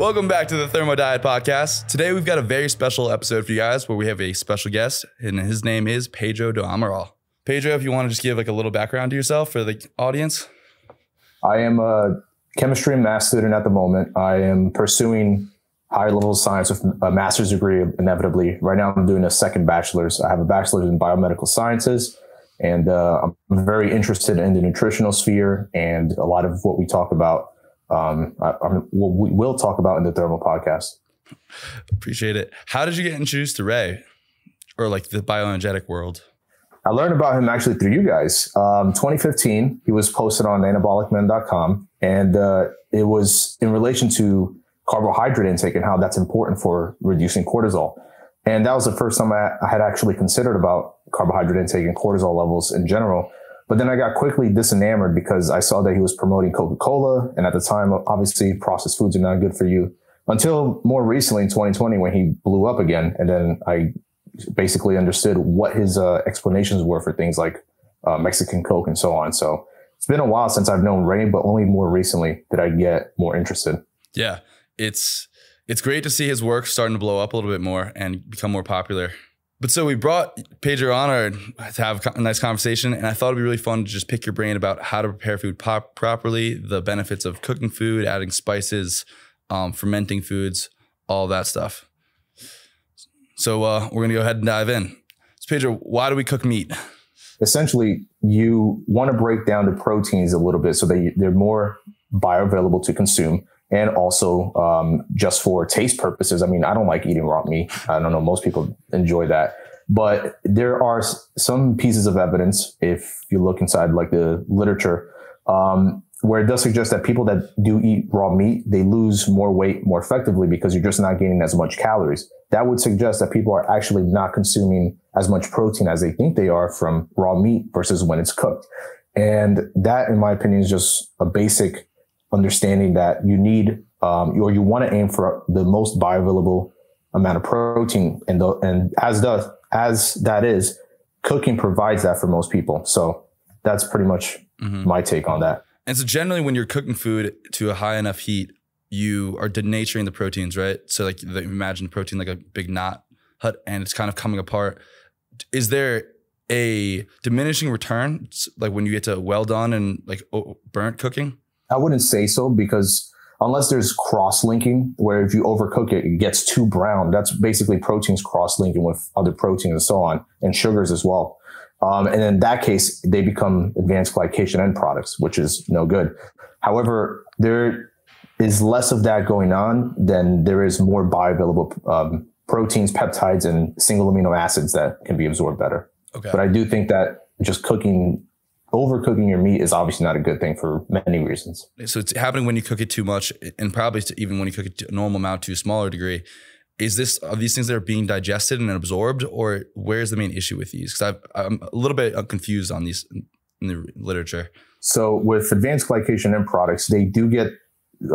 Welcome back to the Thermo Diet Podcast. Today we've got a very special episode for you guys where we have a special guest, and his name is Pedro do Amaral. Pedro, if you want to just give like a little background to yourself for the audience. I am a chemistry and math student at the moment. I am pursuing higher level science with a master's degree inevitably. Right now I'm doing a second bachelor's. I have a bachelor's in biomedical sciences and uh, I'm very interested in the nutritional sphere and a lot of what we talk about um, I, what we will talk about in the Thermo podcast. Appreciate it. How did you get introduced to Ray or like the bioenergetic world? I learned about him actually through you guys. Um, 2015, he was posted on anabolicmen.com and uh, it was in relation to carbohydrate intake and how that's important for reducing cortisol. And that was the first time I, I had actually considered about carbohydrate intake and cortisol levels in general. But then I got quickly disenamored because I saw that he was promoting Coca-Cola. And at the time, obviously processed foods are not good for you until more recently in 2020 when he blew up again. And then I basically understood what his uh, explanations were for things like uh, Mexican Coke and so on. So it's been a while since I've known Ray, but only more recently did I get more interested. Yeah, it's it's great to see his work starting to blow up a little bit more and become more popular. But so we brought Pedro on to have a nice conversation, and I thought it'd be really fun to just pick your brain about how to prepare food pop- properly, the benefits of cooking food, adding spices, um, fermenting foods, all that stuff. So uh, we're gonna go ahead and dive in. So Pedro, why do we cook meat? Essentially, you want to break down the proteins a little bit so that they're more bioavailable to consume and also um, just for taste purposes. I mean, I don't like eating raw meat. I don't know. Most people enjoy that. But there are some pieces of evidence, if you look inside like the literature, um, where it does suggest that people that do eat raw meat, they lose more weight more effectively because you're just not gaining as much calories. That would suggest that people are actually not consuming as much protein as they think they are from raw meat versus when it's cooked. And that, in my opinion, is just a basic understanding that you need um, or you want to aim for the most bioavailable amount of protein, and the, and as does as that is, cooking provides that for most people. So that's pretty much mm-hmm. my take on that. And so generally, when you're cooking food to a high enough heat, you are denaturing the proteins, right? So like the, imagine protein like a big knot hut, and it's kind of coming apart. Is there a diminishing return, like when you get to well done and like burnt cooking? I wouldn't say so because unless there's cross linking, where if you overcook it, it gets too brown. That's basically proteins cross linking with other proteins and so on, and sugars as well. Um, and in that case, they become advanced glycation end products, which is no good. However, there is less of that going on than there is more bioavailable um, proteins, peptides, and single amino acids that can be absorbed better. Okay. But I do think that just cooking overcooking your meat is obviously not a good thing for many reasons. So it's happening when you cook it too much, and probably even when you cook it to a normal amount to a smaller degree. Is this are these things that are being digested and absorbed, or where's the main issue with these? Because I'm a little bit confused on these in the literature. So with advanced glycation end products, they do get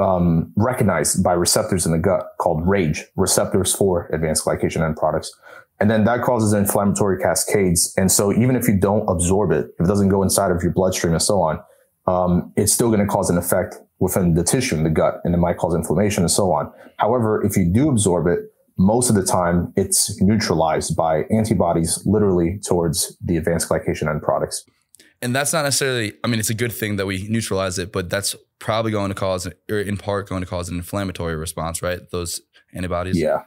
um, recognized by receptors in the gut called RAGE, receptors for advanced glycation end products. And then that causes inflammatory cascades. And so even if you don't absorb it, if it doesn't go inside of your bloodstream and so on, um, it's still going to cause an effect within the tissue in the gut and it might cause inflammation and so on. However, if you do absorb it, most of the time it's neutralized by antibodies literally towards the advanced glycation end products. And that's not necessarily, I mean, it's a good thing that we neutralize it, but that's probably going to cause, or in part going to cause an inflammatory response, right? Those antibodies. Yeah.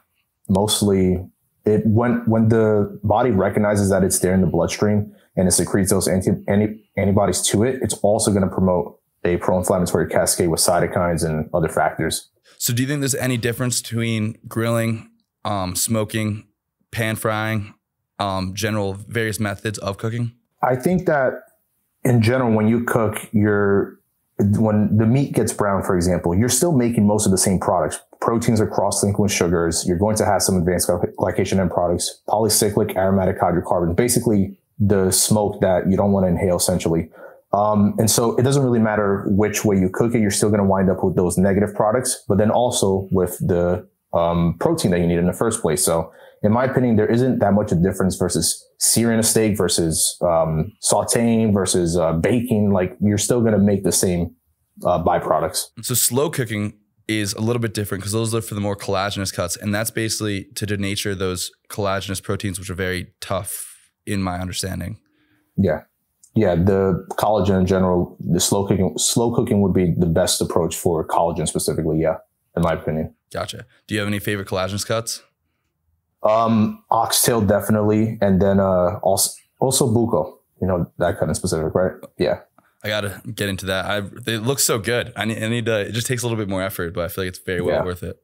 Mostly it when when the body recognizes that it's there in the bloodstream and it secretes those anti, anti antibodies to it, it's also going to promote a pro-inflammatory cascade with cytokines and other factors. So, do you think there's any difference between grilling, um, smoking, pan frying, um, general various methods of cooking? I think that in general, when you cook, you're when the meat gets brown, for example, you're still making most of the same products. Proteins are cross-linked with sugars. You're going to have some advanced glycation end products, polycyclic aromatic hydrocarbons, basically the smoke that you don't want to inhale essentially. Um, and so it doesn't really matter which way you cook it. You're still going to wind up with those negative products, but then also with the um, protein that you need in the first place. So in my opinion, there isn't that much of a difference versus searing a steak versus um, sauteing versus uh, baking. Like you're still going to make the same uh, byproducts. So slow cooking is a little bit different because those look for the more collagenous cuts, and that's basically to denature those collagenous proteins, which are very tough, in my understanding. Yeah, yeah. The collagen in general, the slow cooking, slow cooking would be the best approach for collagen specifically. Yeah, in my opinion. Gotcha. Do you have any favorite collagenous cuts? Um, oxtail definitely, and then uh also osso buco. You know that kind of specific, right? Yeah. I gotta get into that. I they look so good. I need, I need to. It just takes a little bit more effort, but I feel like it's very well Yeah. worth it.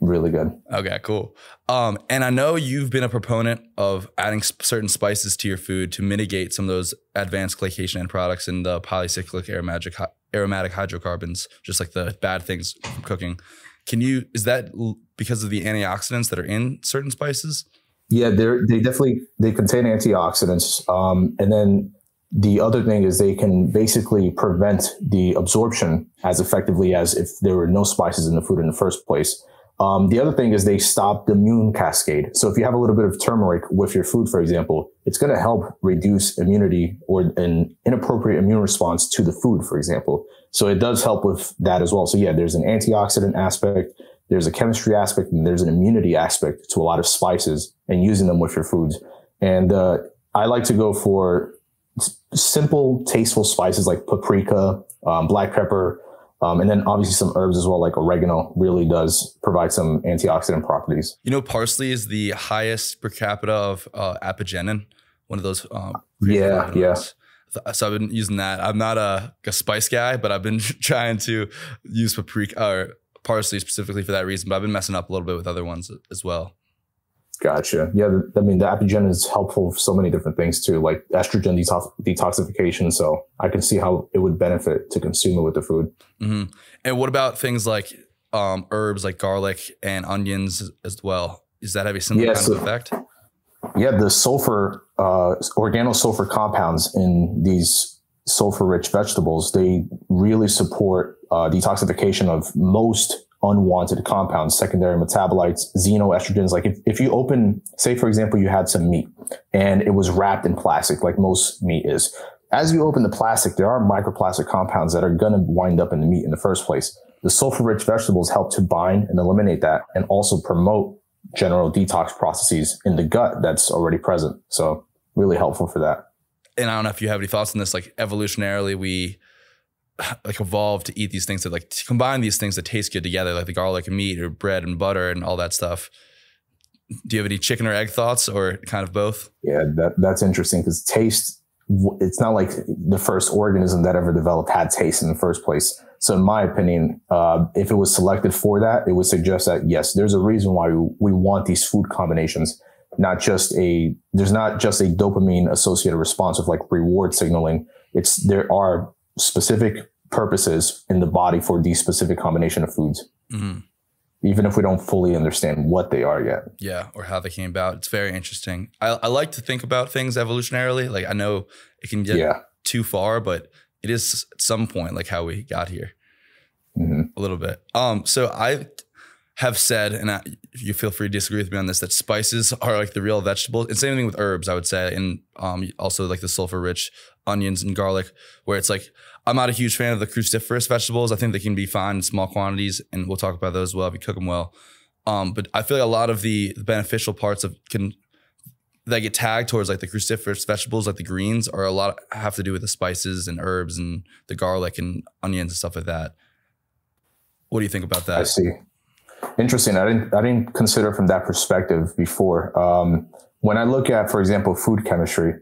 Really good. Okay, cool. Um, and I know you've been a proponent of adding certain spices to your food to mitigate some of those advanced glycation end products and the polycyclic aromatic aromatic hydrocarbons, just like the bad things from cooking. Can you? Is that l- because of the antioxidants that are in certain spices? Yeah, they're they definitely they contain antioxidants. Um, and then the other thing is they can basically prevent the absorption as effectively as if there were no spices in the food in the first place. Um, the other thing is they stop the immune cascade. So if you have a little bit of turmeric with your food, for example, it's going to help reduce immunity or an inappropriate immune response to the food, for example. So it does help with that as well. So yeah, there's an antioxidant aspect, there's a chemistry aspect, and there's an immunity aspect to a lot of spices and using them with your foods. And uh, I like to go for simple, tasteful spices like paprika, um, black pepper, um, and then obviously some herbs as well, like oregano really does provide some antioxidant properties. You know, parsley is the highest per capita of uh, apigenin, one of those. Um, Yeah, yeah. So I've been using that. I'm not a, a spice guy, but I've been trying to use paprika or parsley specifically for that reason. But I've been messing up a little bit with other ones as well. Gotcha. Yeah, I mean the apigen is helpful for so many different things too, like estrogen detox- detoxification. So I can see how it would benefit to consume it with the food. hmm And what about things like um, herbs like garlic and onions as well? Does that have a similar Yeah, kind so- of effect? Yeah, the sulfur, uh, organosulfur compounds in these sulfur-rich vegetables, they really support uh, detoxification of most unwanted compounds, secondary metabolites, xenoestrogens. Like if, if you open, say for example, you had some meat and it was wrapped in plastic, like most meat is. As you open the plastic, there are microplastic compounds that are going to wind up in the meat in the first place. The sulfur-rich vegetables help to bind and eliminate that and also promote general detox processes in the gut that's already present. So really helpful for that. and I don't know if you have any thoughts on this. Like evolutionarily, we like evolved to eat these things that like to combine these things that taste good together, like the garlic and meat or bread and butter and all that stuff. Do you have any chicken or egg thoughts, or kind of both? Yeah, that that's interesting because taste. It's not like the first organism that ever developed had taste in the first place. So, in my opinion, uh, if it was selected for that, it would suggest that yes, there's a reason why we, we want these food combinations. Not just a there's not just a dopamine associated response of like reward signaling. It's there are specific purposes in the body for these specific combination of foods, hmm even if we don't fully understand what they are yet. Yeah, or how they came about. It's very interesting. I, I like to think about things evolutionarily. Like I know it can get Yeah. too far, but it is at some point like how we got here. hmm a little bit. Um, so I have said, and I, you feel free to disagree with me on this, that spices are like the real vegetables. And same thing with herbs, I would say, and um, also like the sulfur-rich onions and garlic, where it's like I'm not a huge fan of the cruciferous vegetables. I think they can be fine in small quantities, and we'll talk about those as well if you cook them well. Um, but I feel like a lot of the beneficial parts of can that get tagged towards like the cruciferous vegetables, like the greens, are a lot have to do with the spices and herbs and the garlic and onions and stuff like that. What do you think about that? I see. Interesting. I didn't I didn't consider from that perspective before. Um, when I look at, for example, food chemistry,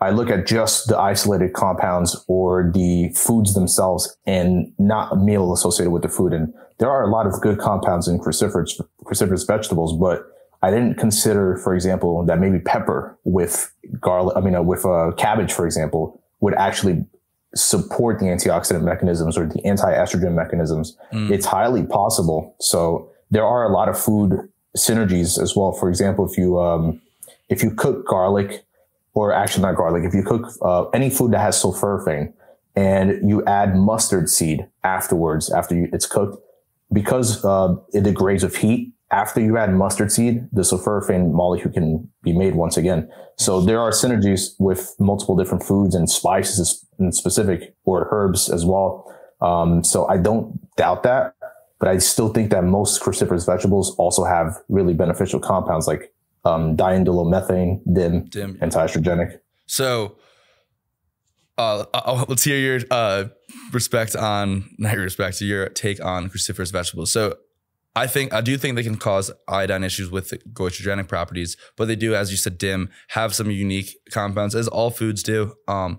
I look at just the isolated compounds or the foods themselves and not a meal associated with the food. And there are a lot of good compounds in cruciferous, cruciferous vegetables, but I didn't consider, for example, that maybe pepper with garlic, I mean, uh, with uh, cabbage, for example, would actually support the antioxidant mechanisms or the anti-estrogen mechanisms. Mm. It's highly possible. So there are a lot of food synergies as well. For example, if you, um, if you cook garlic or actually not garlic, if you cook, uh, any food that has sulforaphane and you add mustard seed afterwards, after you, it's cooked, because, uh, it degrades with heat, after you add mustard seed, the sulforaphane molecule can be made once again. So there are synergies with multiple different foods and spices in specific or herbs as well. Um, so I don't doubt that. but I still think that most cruciferous vegetables also have really beneficial compounds like um, diindolylmethane, DIM, DIM. antiestrogenic. So uh, uh, let's hear your uh, respect on, not your respect, to your take on cruciferous vegetables. So I think I do think they can cause iodine issues with the goitrogenic properties, but they do, as you said, dim have some unique compounds, as all foods do. Um,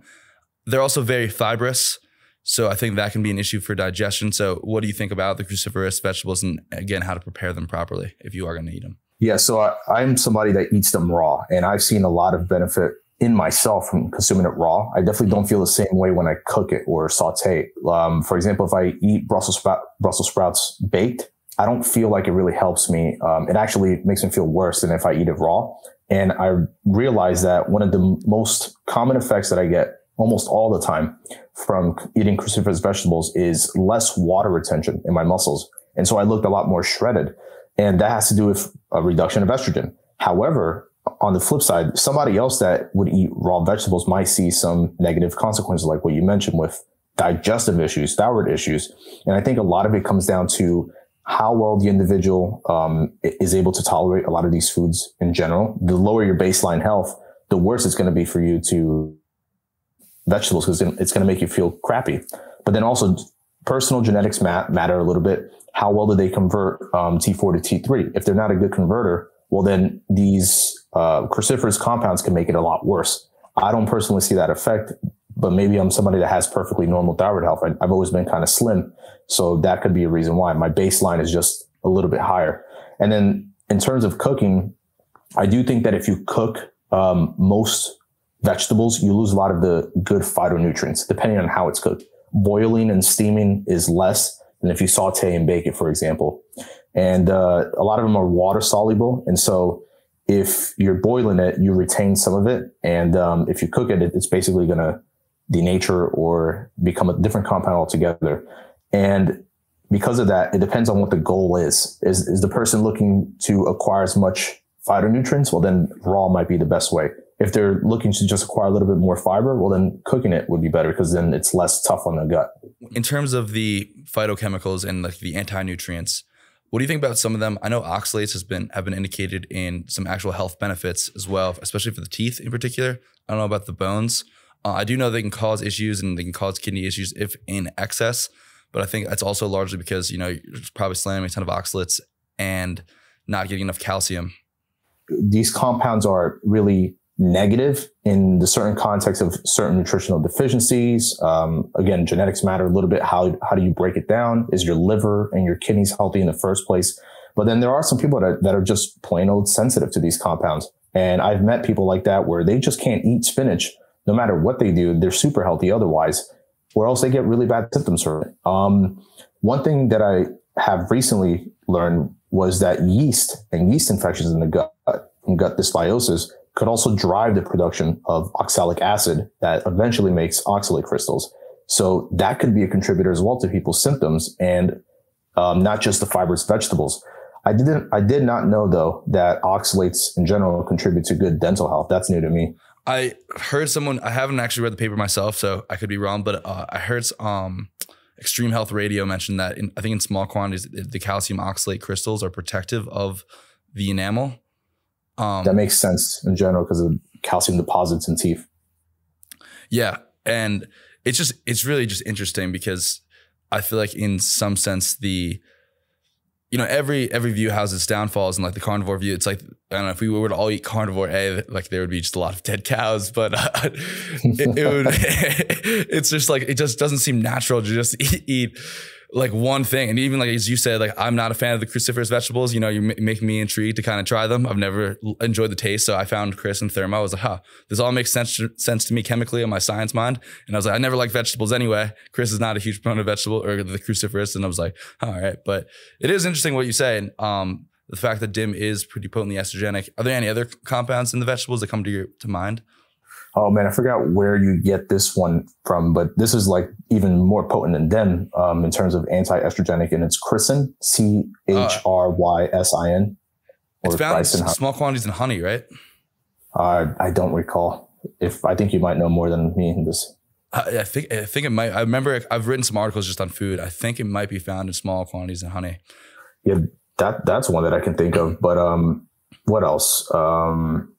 they're also very fibrous, so I think that can be an issue for digestion. So, what do you think about the cruciferous vegetables, and again, how to prepare them properly if you are going to eat them? Yeah, so I, I'm somebody that eats them raw, and I've seen a lot of benefit in myself from consuming it raw. I definitely don't feel the same way when I cook it or saute. Um, for example, if I eat Brussels, sprout, Brussels sprouts baked, I don't feel like it really helps me. Um, it actually makes me feel worse than if I eat it raw. And I realized that one of the most common effects that I get almost all the time from eating cruciferous vegetables is less water retention in my muscles. And so I looked a lot more shredded. And that has to do with a reduction of estrogen. However, on the flip side, somebody else that would eat raw vegetables might see some negative consequences, like what you mentioned with digestive issues, thyroid issues. And I think a lot of it comes down to how well the individual um, is able to tolerate a lot of these foods in general. The lower your baseline health, the worse it's going to be for you to vegetables because it's going to make you feel crappy. But then also personal genetics matter a little bit. How well do they convert um, T4 to T3? If they're not a good converter, well, then these uh, cruciferous compounds can make it a lot worse. I don't personally see that effect, but maybe I'm somebody that has perfectly normal thyroid health. I, I've always been kind of slim. So that could be a reason why my baseline is just a little bit higher. And then in terms of cooking, I do think that if you cook um, most vegetables, you lose a lot of the good phytonutrients, depending on how it's cooked. Boiling and steaming is less than if you saute and bake it, for example. And uh, a lot of them are water soluble. And so if you're boiling it, you retain some of it. And um, if you cook it, it's basically going to denature or become a different compound altogether. And because of that, it depends on what the goal is. Is, is the person looking to acquire as much phytonutrients? Well, then raw might be the best way. If they're looking to just acquire a little bit more fiber, well, then cooking it would be better because then it's less tough on the gut. In terms of the phytochemicals and like the anti-nutrients, what do you think about some of them? I know oxalates has been have been indicated in some actual health benefits as well, especially for the teeth in particular. I don't know about the bones. Uh, I do know they can cause issues and they can cause kidney issues if in excess, but I think that's also largely because you know you're probably slamming a ton of oxalates and not getting enough calcium. These compounds are really negative in the certain context of certain nutritional deficiencies. Um, again, genetics matter a little bit. How, how do you break it down? Is your liver and your kidneys healthy in the first place? But then there are some people that are, that are just plain old sensitive to these compounds. And I've met people like that where they just can't eat spinach no matter what they do. They're super healthy otherwise, or else they get really bad symptoms from it. Um, one thing that I have recently learned was that yeast and yeast infections in the gut and gut dysbiosis could also drive the production of oxalic acid that eventually makes oxalate crystals. So that could be a contributor as well to people's symptoms and um, not just the fibrous vegetables. I didn't, I did not know though that oxalates in general contribute to good dental health. That's new to me. I heard someone, I haven't actually read the paper myself, so I could be wrong, but uh, I heard um, Extreme Health Radio mention that in, I think in small quantities, the calcium oxalate crystals are protective of the enamel. Um, that makes sense in general because of calcium deposits in teeth. Yeah, and it's just it's really just interesting because I feel like in some sense the you know every every view has its downfalls and like the carnivore view it's like I don't know if we were to all eat carnivore a like there would be just a lot of dead cows but uh, it, it would it's just like it just doesn't seem natural to just eat, eat like one thing. And even like as you said, like I'm not a fan of the cruciferous vegetables. You know, you make me intrigued to kind of try them. I've never enjoyed the taste, so I found Chris and Thermo. I was like, huh, this all makes sense to, sense to me chemically in my science mind. And I was like, I never liked vegetables anyway. Chris is not a huge proponent of vegetable or the cruciferous, and I was like, all right. But it is interesting what you say. And um, the fact that DIM is pretty potently estrogenic. Are there any other compounds in the vegetables that come to your to mind? Oh man, I forgot where you get this one from, but this is like even more potent than DIM um, in terms of anti-estrogenic, and it's Chrysin, C H R Y S I N. It's found in small quantities in honey, right? Uh, I don't recall. If I think you might know more than me in this. I, I think I think it might. I remember I've written some articles just on food. I think it might be found in small quantities in honey. Yeah, that that's one that I can think of. But um, what else? Um,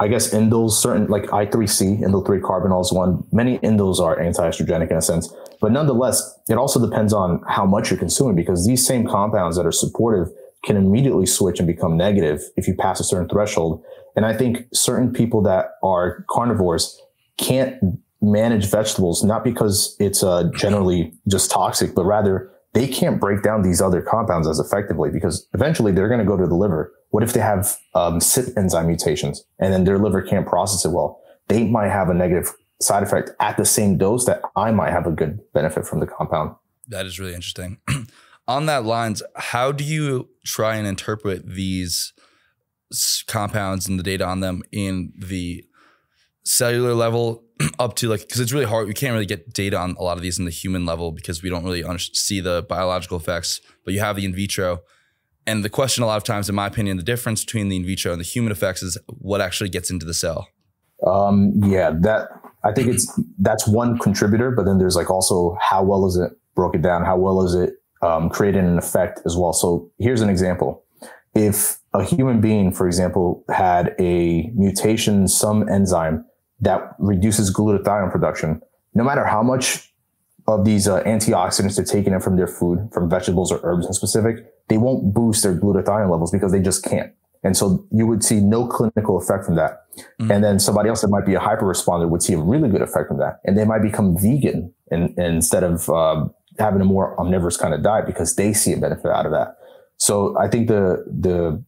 I guess indoles, certain like I3C, indole 3 carbinol is one. Many indoles are anti-estrogenic in a sense, but nonetheless, it also depends on how much you're consuming because these same compounds that are supportive can immediately switch and become negative if you pass a certain threshold. And I think certain people that are carnivores can't manage vegetables, not because it's uh, generally just toxic, but rather they can't break down these other compounds as effectively because eventually they're going to go to the liver. What if they have um, CYP enzyme mutations and then their liver can't process it well? They might have a negative side effect at the same dose that I might have a good benefit from the compound. That is really interesting. On that lines, how do you try and interpret these compounds and the data on them in the cellular level up to like because it's really hard we can't really get data on a lot of these in the human level because we don't really see the biological effects but you have the in vitro. And the question a lot of times in my opinion the difference between the in vitro and the human effects is what actually gets into the cell. Um, yeah that i think it's that's one contributor but then there's like also how well is it broken down? How well is it um, creating an effect as well? So here's an example. If a human being for example had a mutation some enzyme that reduces glutathione production. No matter how much of these uh, antioxidants they're taking in from their food, from vegetables or herbs in specific, they won't boost their glutathione levels because they just can't. And so you would see no clinical effect from that. Mm-hmm. And then somebody else that might be a hyper responder would see a really good effect from that. And they might become vegan in, in, instead of uh, having a more omnivorous kind of diet because they see a benefit out of that. So I think the, the,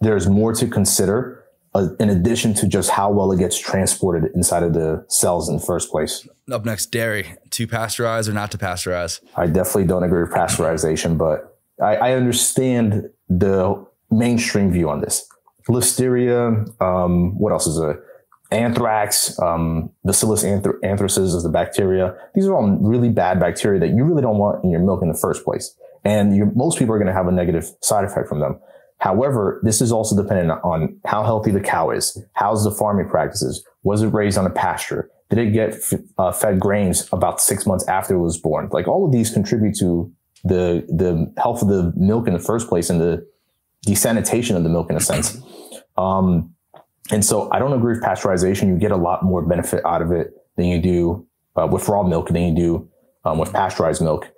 there's more to consider uh, in addition to just how well it gets transported inside of the cells in the first place. Up next, dairy to pasteurize or not to pasteurize? I definitely don't agree with pasteurization, but I, I understand the mainstream view on this. Listeria, um, what else is it? Anthrax, um, Bacillus anthr- anthracis is the bacteria. These are all really bad bacteria that you really don't want in your milk in the first place. And most people are going to have a negative side effect from them. However, this is also dependent on how healthy the cow is. How's the farming practices? Was it raised on a pasture? Did it get uh, fed grains about six months after it was born? Like all of these contribute to the, the health of the milk in the first place and the desanitation of the milk in a sense. Um, and so I don't agree with pasteurization. You get a lot more benefit out of it than you do uh, with raw milk than you do um, with pasteurized milk.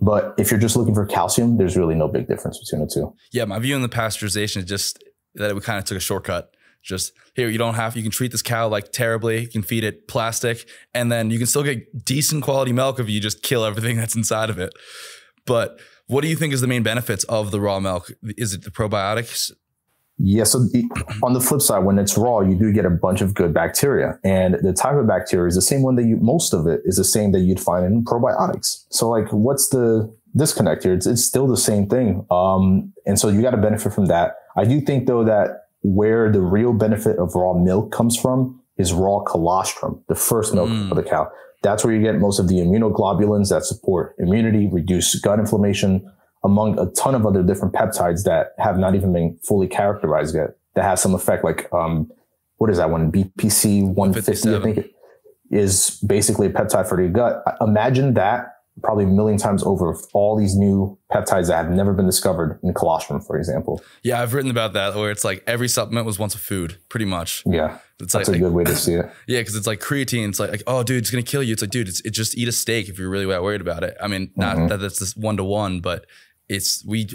But if you're just looking for calcium, there's really no big difference between the two. Yeah, my view on the pasteurization is just that we kind of took a shortcut. Just here, you don't have, you can treat this cow like terribly. You can feed it plastic, and then you can still get decent quality milk if you just kill everything that's inside of it. But what do you think is the main benefits of the raw milk? Is it the probiotics? Yeah. So the, on the flip side, when it's raw, you do get a bunch of good bacteria, and the type of bacteria is the same one that you. Most of it is the same that you'd find in probiotics. So like, what's the disconnect here? It's, it's still the same thing. Um, and so you got to benefit from that. I do think though that where the real benefit of raw milk comes from is raw colostrum, the first milk mm. of the cow. That's where you get most of the immunoglobulins that support immunity, reduce gut inflammation, among a ton of other different peptides that have not even been fully characterized yet that have some effect like um, what is that one? Bpc 150 i think it is basically a peptide for your gut. Imagine that probably a million times over all these new peptides that have never been discovered in colostrum for example. Yeah i've written about that where it's like every supplement was once a food pretty much. Yeah it's that's like, a good way to see it. Yeah because it's like creatine it's like, like, oh dude it's gonna kill you. It's like dude it's, it just eat a steak if you're really that worried about it. I mean not mm-hmm. that that's this one-to-one but it's we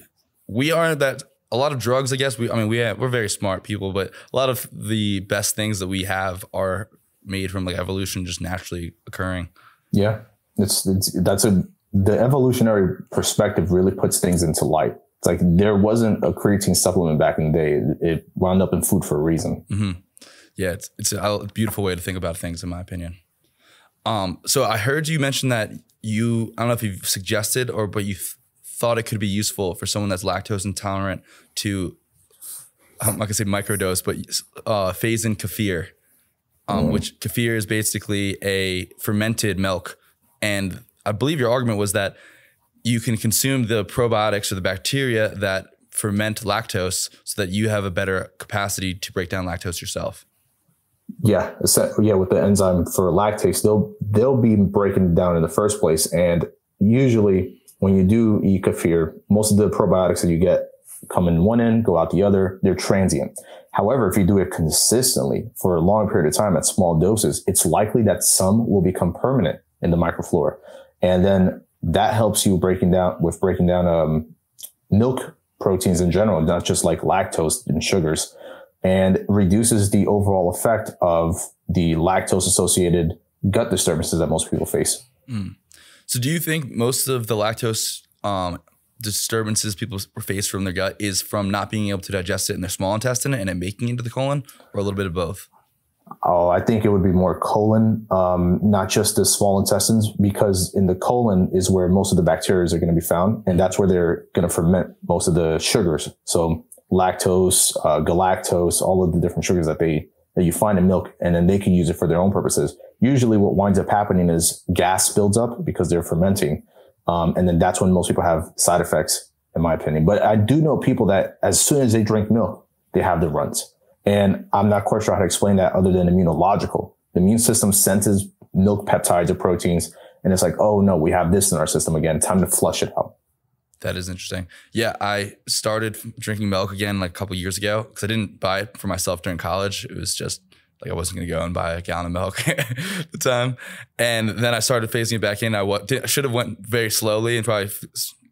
we aren't that a lot of drugs i guess we i mean we have, we're very smart people but a lot of the best things that we have are made from like evolution just naturally occurring. Yeah. It's, it's that's a the evolutionary perspective really puts things into light. It's like there wasn't a creatine supplement back in the day. It wound up in food for a reason. Mm-hmm. yeah it's it's a beautiful way to think about things in my opinion. Um so i heard you mention that you i don't know if you've suggested or but you thought it could be useful for someone that's lactose intolerant to, I'm not gonna say microdose, but uh, phase in kefir, um, mm. which kefir is basically a fermented milk. And I believe your argument was that you can consume the probiotics or the bacteria that ferment lactose so that you have a better capacity to break down lactose yourself. Yeah, yeah, with the enzyme for lactase, they'll they'll be breaking it down in the first place, and usually when you do eat kefir, most of the probiotics that you get come in one end, go out the other. They're transient. However, if you do it consistently for a long period of time at small doses, it's likely that some will become permanent in the microflora. And then that helps you breaking down with breaking down um, milk proteins in general, not just like lactose and sugars, and reduces the overall effect of the lactose associated gut disturbances that most people face. Mm. So, do you think most of the lactose um, disturbances people face from their gut is from not being able to digest it in their small intestine and it making it into the colon, or a little bit of both? Oh, I think it would be more colon, um, not just the small intestines, because in the colon is where most of the bacteria are going to be found, and that's where they're going to ferment most of the sugars. So lactose, uh, galactose, all of the different sugars that they that you find in milk, and then they can use it for their own purposes. Usually, what winds up happening is gas builds up because they're fermenting, um, and then that's when most people have side effects, in my opinion. But I do know people that as soon as they drink milk, they have the runs. And I'm not quite sure how to explain that other than immunological. The immune system senses milk peptides or proteins, and it's like, oh no, we have this in our system again. Time to flush it out. That is interesting. Yeah, I started drinking milk again like a couple years ago because I didn't buy it for myself during college. It was just like I wasn't going to go and buy a gallon of milk at the time. And then I started phasing it back in. I, should have went very slowly and probably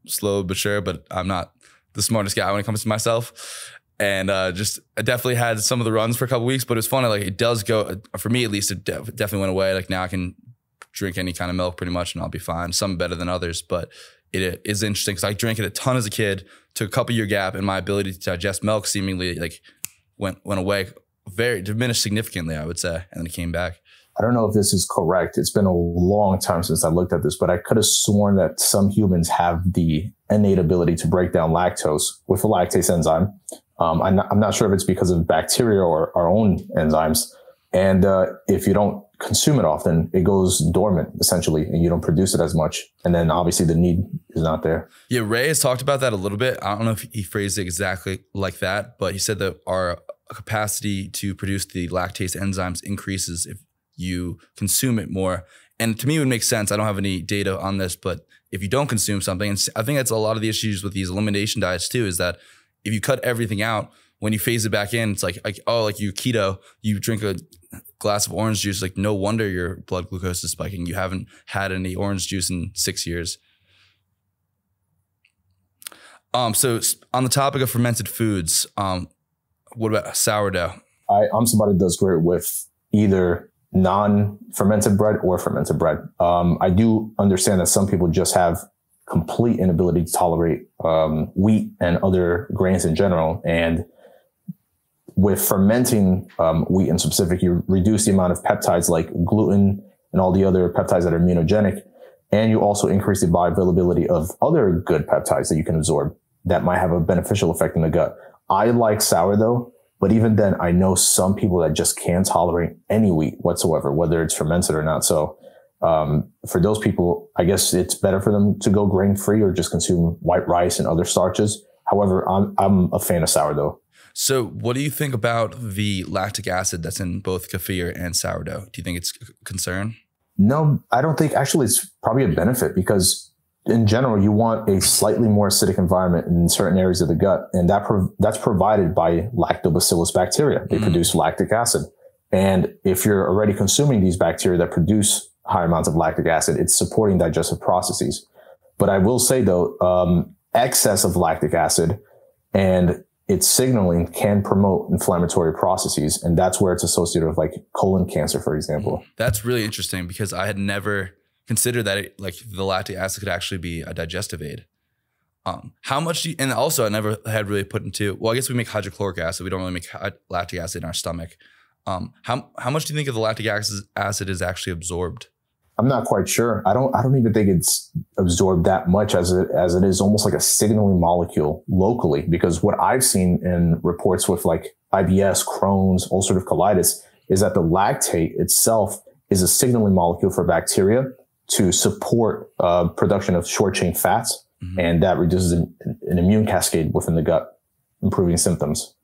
slow but sure, but I'm not the smartest guy when it comes to myself. And uh, just I definitely had some of the runs for a couple weeks, but it was funny. Like it does go for me at least. It definitely went away. Like now I can drink any kind of milk pretty much and I'll be fine. Some better than others, but it is interesting because I drank it a ton as a kid. Took a couple year gap, and my ability to digest milk seemingly like went went away very diminished significantly, I would say, and then it came back. I don't know if this is correct. It's been a long time since I looked at this, but I could have sworn that some humans have the innate ability to break down lactose with a lactase enzyme. Um, I'm, not, I'm, not, sure if it's because of bacteria or our own enzymes. And uh, if you don't consume it often, it goes dormant essentially, and you don't produce it as much. And then obviously the need is not there. Yeah, Ray has talked about that a little bit. I don't know if he phrased it exactly like that, but he said that our capacity to produce the lactase enzymes increases if you consume it more. And to me, it would make sense. I don't have any data on this, but if you don't consume something, and I think that's a lot of the issues with these elimination diets too, is that if you cut everything out, when you phase it back in, it's like, like oh, like you keto, you drink a glass of orange juice. Like no wonder your blood glucose is spiking. You haven't had any orange juice in six years. Um, so on the topic of fermented foods, um, what about sourdough? I, I'm somebody that does great with either non-fermented bread or fermented bread. Um, I do understand that some people just have complete inability to tolerate um, wheat and other grains in general. And with fermenting um, wheat in specific, you reduce the amount of peptides like gluten and all the other peptides that are immunogenic. And you also increase the bioavailability of other good peptides that you can absorb that might have a beneficial effect in the gut. I like sourdough, but even then, I know some people that just can't tolerate any wheat whatsoever, whether it's fermented or not. So, um, for those people, I guess it's better for them to go grain free or just consume white rice and other starches. However, I'm, I'm a fan of sourdough. So, what do you think about the lactic acid that's in both kefir and sourdough? Do you think it's a concern? No, I don't think actually it's probably a benefit because in general, you want a slightly more acidic environment in certain areas of the gut, and that pro- that's provided by lactobacillus bacteria. They mm. produce lactic acid, and if you're already consuming these bacteria that produce high amounts of lactic acid, it's supporting digestive processes. But I will say though, um, excess of lactic acid and its signaling can promote inflammatory processes, and that's where it's associated with like colon cancer, for example. That's really interesting because I had never considered that it, like the lactic acid could actually be a digestive aid. Um, how much do you, and also I never had really put into, well, I guess we make hydrochloric acid. We don't really make lactic acid in our stomach. Um, how, how much do you think of the lactic acid is actually absorbed? I'm not quite sure. I don't, I don't even think it's absorbed that much as it, as it is almost like a signaling molecule locally, because what I've seen in reports with like IBS, Crohn's, ulcerative colitis is that the lactate itself is a signaling molecule for bacteria to support uh, production of short chain fats, mm-hmm. and that reduces an, an, immune cascade within the gut, improving symptoms.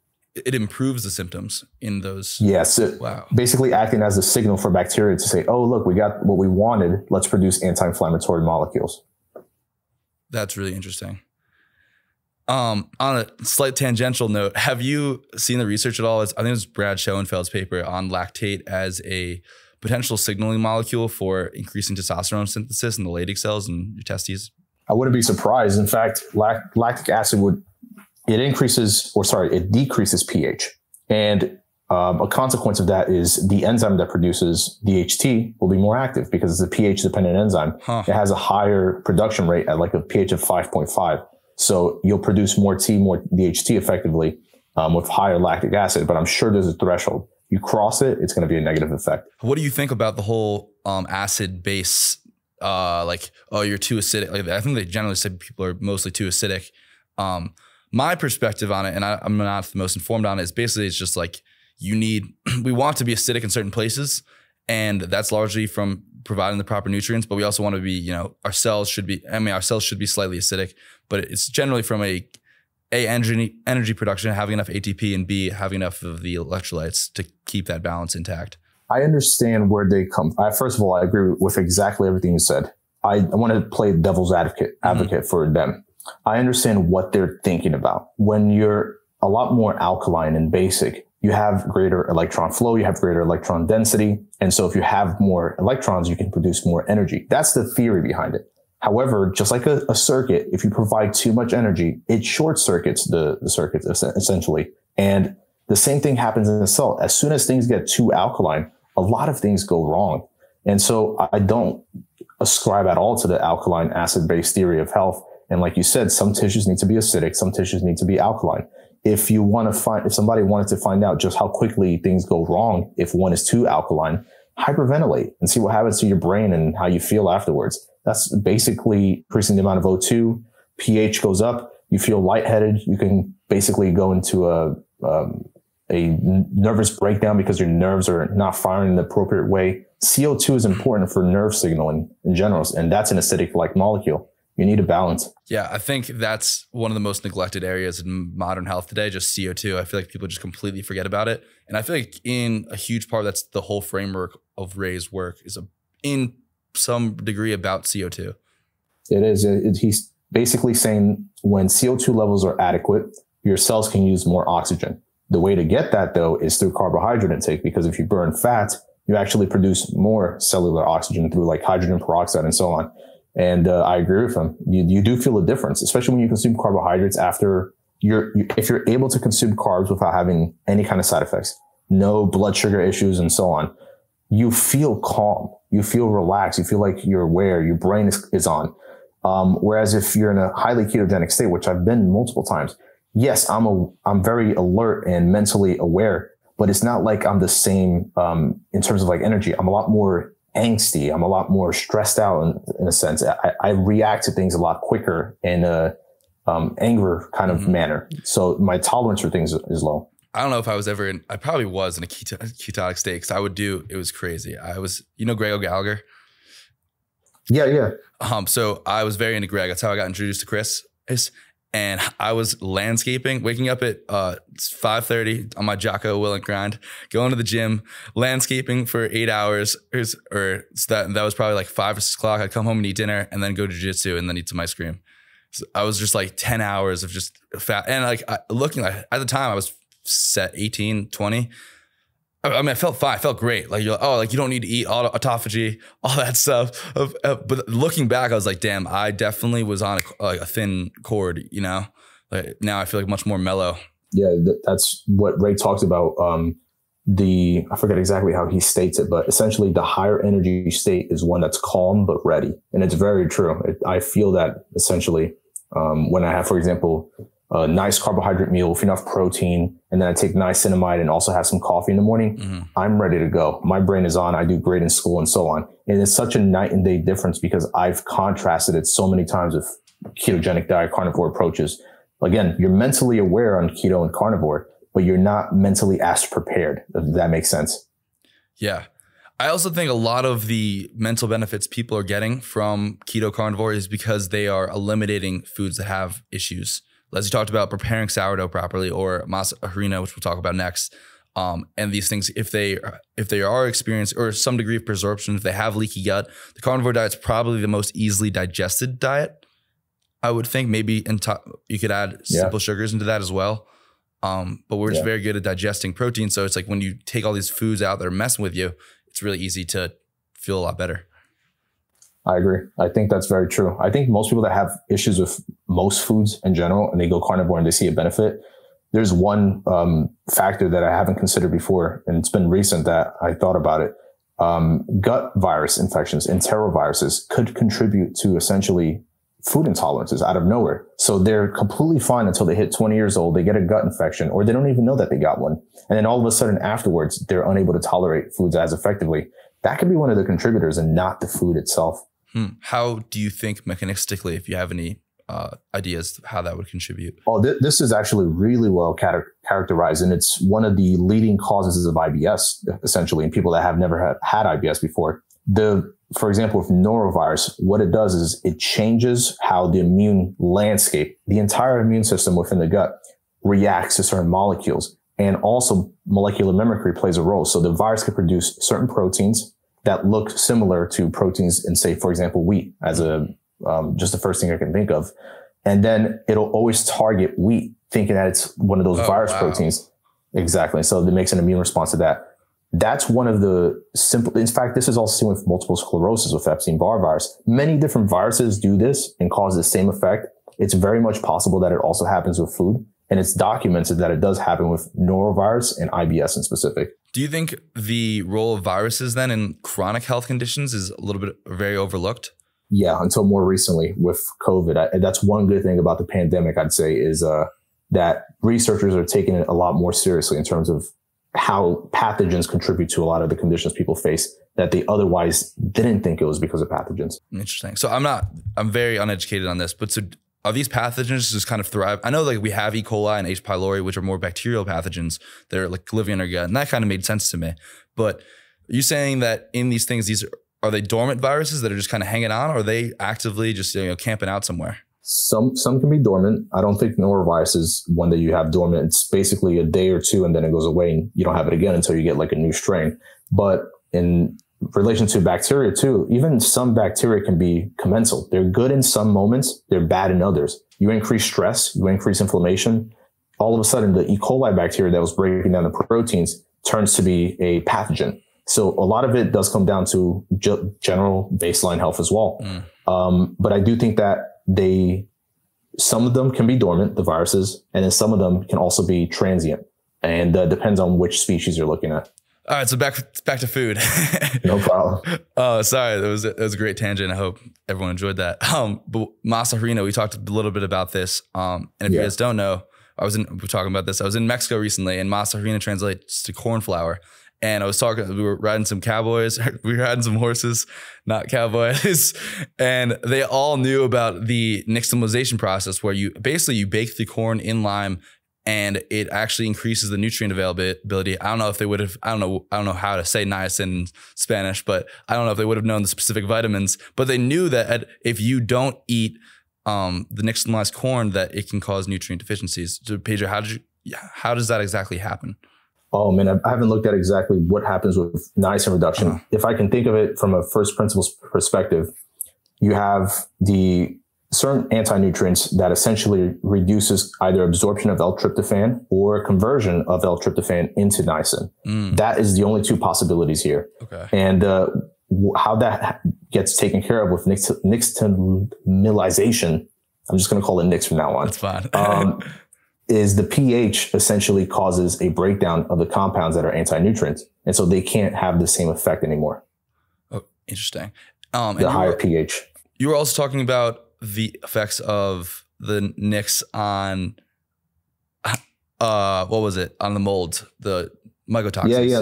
It improves the symptoms in those. Yes. Yeah, so wow. Basically acting as a signal for bacteria to say, oh, look, we got what we wanted. Let's produce anti-inflammatory molecules. That's really interesting. Um, on a slight tangential note, have you seen the research at all? It's, I think it was Brad Schoenfeld's paper on lactate as a potential signaling molecule for increasing testosterone synthesis in the Leydig cells in your testes. I wouldn't be surprised. In fact, lac- lactic acid would it increases, or sorry, it decreases pH, and um, a consequence of that is the enzyme that produces DHT will be more active because it's a pH dependent enzyme. Huh. It has a higher production rate at like a pH of 5.5. So you'll produce more T, more DHT effectively um, with higher lactic acid. But I'm sure there's a threshold. You cross it, it's going to be a negative effect. What do you think about the whole um, acid base? Uh, like, oh, you're too acidic. Like, I think they generally say people are mostly too acidic. Um, my perspective on it, and I, I'm not the most informed on it, is basically it's just like you need we want to be acidic in certain places and that's largely from providing the proper nutrients but we also want to be you know our cells should be i mean our cells should be slightly acidic but it's generally from a a energy energy production having enough atp and b having enough of the electrolytes to keep that balance intact. I understand where they come I, first of all i agree with exactly everything you said. I, I want to play devil's advocate advocate mm-hmm. for them i understand what they're thinking about when you're a lot more alkaline and basic you have greater electron flow, you have greater electron density. And so if you have more electrons, you can produce more energy. That's the theory behind it. However, just like a, a circuit, if you provide too much energy, it short circuits the, the circuits essentially. And the same thing happens in the cell. As soon as things get too alkaline, a lot of things go wrong. And so I don't ascribe at all to the alkaline acid based theory of health. And like you said, some tissues need to be acidic, some tissues need to be alkaline if you want to find, if somebody wanted to find out just how quickly things go wrong if one is too alkaline, hyperventilate and see what happens to your brain and how you feel afterwards. That's basically increasing the amount of O2. pH goes up. You feel lightheaded. You can basically go into a, um, a nervous breakdown because your nerves are not firing in the appropriate way. CO2 is important for nerve signaling in general, and that's an acidic like molecule you need a balance. Yeah, I think that's one of the most neglected areas in modern health today, just CO2. I feel like people just completely forget about it. And I feel like in a huge part, that's the whole framework of Ray's work is a, in some degree about CO2. It is. It, he's basically saying when CO2 levels are adequate, your cells can use more oxygen. The way to get that though is through carbohydrate intake, because if you burn fat, you actually produce more cellular oxygen through like hydrogen peroxide and so on. And uh, I agree with him. You, you do feel a difference, especially when you consume carbohydrates after you're, you, if you're able to consume carbs without having any kind of side effects, no blood sugar issues and so on. You feel calm. You feel relaxed. You feel like you're aware. Your brain is, is on. Um, whereas if you're in a highly ketogenic state, which I've been multiple times, yes, I'm a, I'm very alert and mentally aware, but it's not like I'm the same, um, in terms of like energy. I'm a lot more angsty. I'm a lot more stressed out in, in a sense. I, I, react to things a lot quicker in a um, anger kind of mm-hmm. manner. So my tolerance for things is low. I don't know if I was ever in, I probably was in a keto, ketonic state because I would do, it was crazy. I was, you know, Greg O'Gallagher? Yeah, yeah. Um, so I was very into Greg. That's how I got introduced to Chris and I was landscaping, waking up at uh, 5.30 on my Jocko Willink grind, going to the gym, landscaping for eight hours, or, or so that, that was probably like five or six o'clock. I'd come home and eat dinner and then go to jiu-jitsu and then eat some ice cream. So I was just like 10 hours of just fat. And like I, looking like at the time I was set 18, 20. I mean, I felt fine. I felt great. Like you're like, oh, like you don't need to eat autophagy, all that stuff. But looking back, I was like, damn, I definitely was on a, like a thin cord. You know, like now I feel like much more mellow. Yeah, that's what Ray talks about. Um, the I forget exactly how he states it, but essentially the higher energy state is one that's calm but ready, and it's very true. It, I feel that essentially um, when I have, for example, a nice carbohydrate meal with enough protein, and then I take niacinamide and also have some coffee in the morning, mm-hmm. I'm ready to go. My brain is on. I do great in school and so on. And it's such a night and day difference because I've contrasted it so many times with ketogenic diet carnivore approaches. Again, you're mentally aware on keto and carnivore, but you're not mentally as prepared. If that makes sense. Yeah. I also think a lot of the mental benefits people are getting from keto carnivore is because they are eliminating foods that have issues as you talked about preparing sourdough properly or masa harina, which we'll talk about next. Um, and these things, if they if they are experienced or some degree of presorption, if they have leaky gut, the carnivore diet is probably the most easily digested diet. I would think maybe in to- you could add Yeah. simple sugars into that as well. Um, but we're just Yeah. very good at digesting protein, so it's like when you take all these foods out that are messing with you, it's really easy to feel a lot better. I agree. I think that's very true. I think most people that have issues with most foods in general and they go carnivore and they see a benefit, there's one um, factor that I haven't considered before, and it's been recent that I thought about it. Um, gut virus infections, and enteroviruses, could contribute to essentially food intolerances out of nowhere. So they're completely fine until they hit 20 years old. They get a gut infection, or they don't even know that they got one, and then all of a sudden afterwards, they're unable to tolerate foods as effectively. That could be one of the contributors, and not the food itself. Hmm. How do you think mechanistically, if you have any uh, ideas how that would contribute? Oh, th- this is actually really well char- characterized, and it's one of the leading causes of IBS, essentially, in people that have never had, had IBS before. The, for example, with norovirus, what it does is it changes how the immune landscape, the entire immune system within the gut, reacts to certain molecules, and also molecular mimicry plays a role. So the virus can produce certain proteins that look similar to proteins in, say, for example, wheat, as a um, just the first thing I can think of. And then it'll always target wheat, thinking that it's one of those Oh, virus wow. proteins. Exactly. So it makes an immune response to that. That's one of the simple. In fact, this is also seen with multiple sclerosis with Epstein-Barr virus. Many different viruses do this and cause the same effect. It's very much possible that it also happens with food, and it's documented that it does happen with norovirus and IBS in specific. Do you think the role of viruses then in chronic health conditions is a little bit very overlooked? yeah, until more recently with COVID. I, that's one good thing about the pandemic, I'd say, is uh, that researchers are taking it a lot more seriously in terms of how pathogens contribute to a lot of the conditions people face that they otherwise didn't think it was because of pathogens. Interesting. So I'm not, I'm very uneducated on this, but so are these pathogens just kind of thrive? I know like we have E. coli and H. pylori, which are more bacterial pathogens that are like living in our gut, and that kind of made sense to me. But are you saying that in these things, these are, are they dormant viruses that are just kind of hanging on, or are they actively just you know camping out somewhere? Some some can be dormant. I don't think norovirus is one that you have dormant. It's basically a day or two and then it goes away and you don't have it again until you get like a new strain. But in relation to bacteria too, even some bacteria can be commensal. They're good in some moments, they're bad in others. You increase stress, you increase inflammation. All of a sudden, the E. coli bacteria that was breaking down the proteins turns to be a pathogen. So a lot of it does come down to ge- general baseline health as well. Mm. Um, but I do think that they, some of them can be dormant, the viruses, and then some of them can also be transient. And uh, depends on which species you're looking at. All right, so back back to food. No problem. Oh, sorry. That was that was a great tangent. I hope everyone enjoyed that. Um, but masa harina, we talked a little bit about this. Um, and if you guys don't know, I was in we're talking about this. I was in Mexico recently, and masa harina translates to corn flour. And I was talking, we were riding some cowboys, we were riding some horses, not cowboys, and they all knew about the nixtamalization process, where you basically you bake the corn in lime and it actually increases the nutrient availability. I don't know if they would have. I don't know. I don't know how to say niacin in Spanish, but I don't know if they would have known the specific vitamins. But they knew that if you don't eat um, the nixtamalized corn, that it can cause nutrient deficiencies. So, Pedro, how did you? How does that exactly happen? Oh man, I haven't looked at exactly what happens with niacin reduction. Uh-huh. If I can think of it from a first principles perspective, you have the certain anti-nutrients that essentially reduces either absorption of L-tryptophan or conversion of L-tryptophan into niacin. Mm, That is the only two possibilities here. okay. And uh, how that gets taken care of with nix- nixtamalization, I'm just going to call it nix from now on That's fine. um, is the pH essentially causes a breakdown of the compounds that are anti-nutrients. And so they can't have the same effect anymore, oh, interesting. Um, the higher were- pH. You were also talking about the effects of the Nix on, uh, what was it on the mold, the mycotoxins. Yeah, yeah.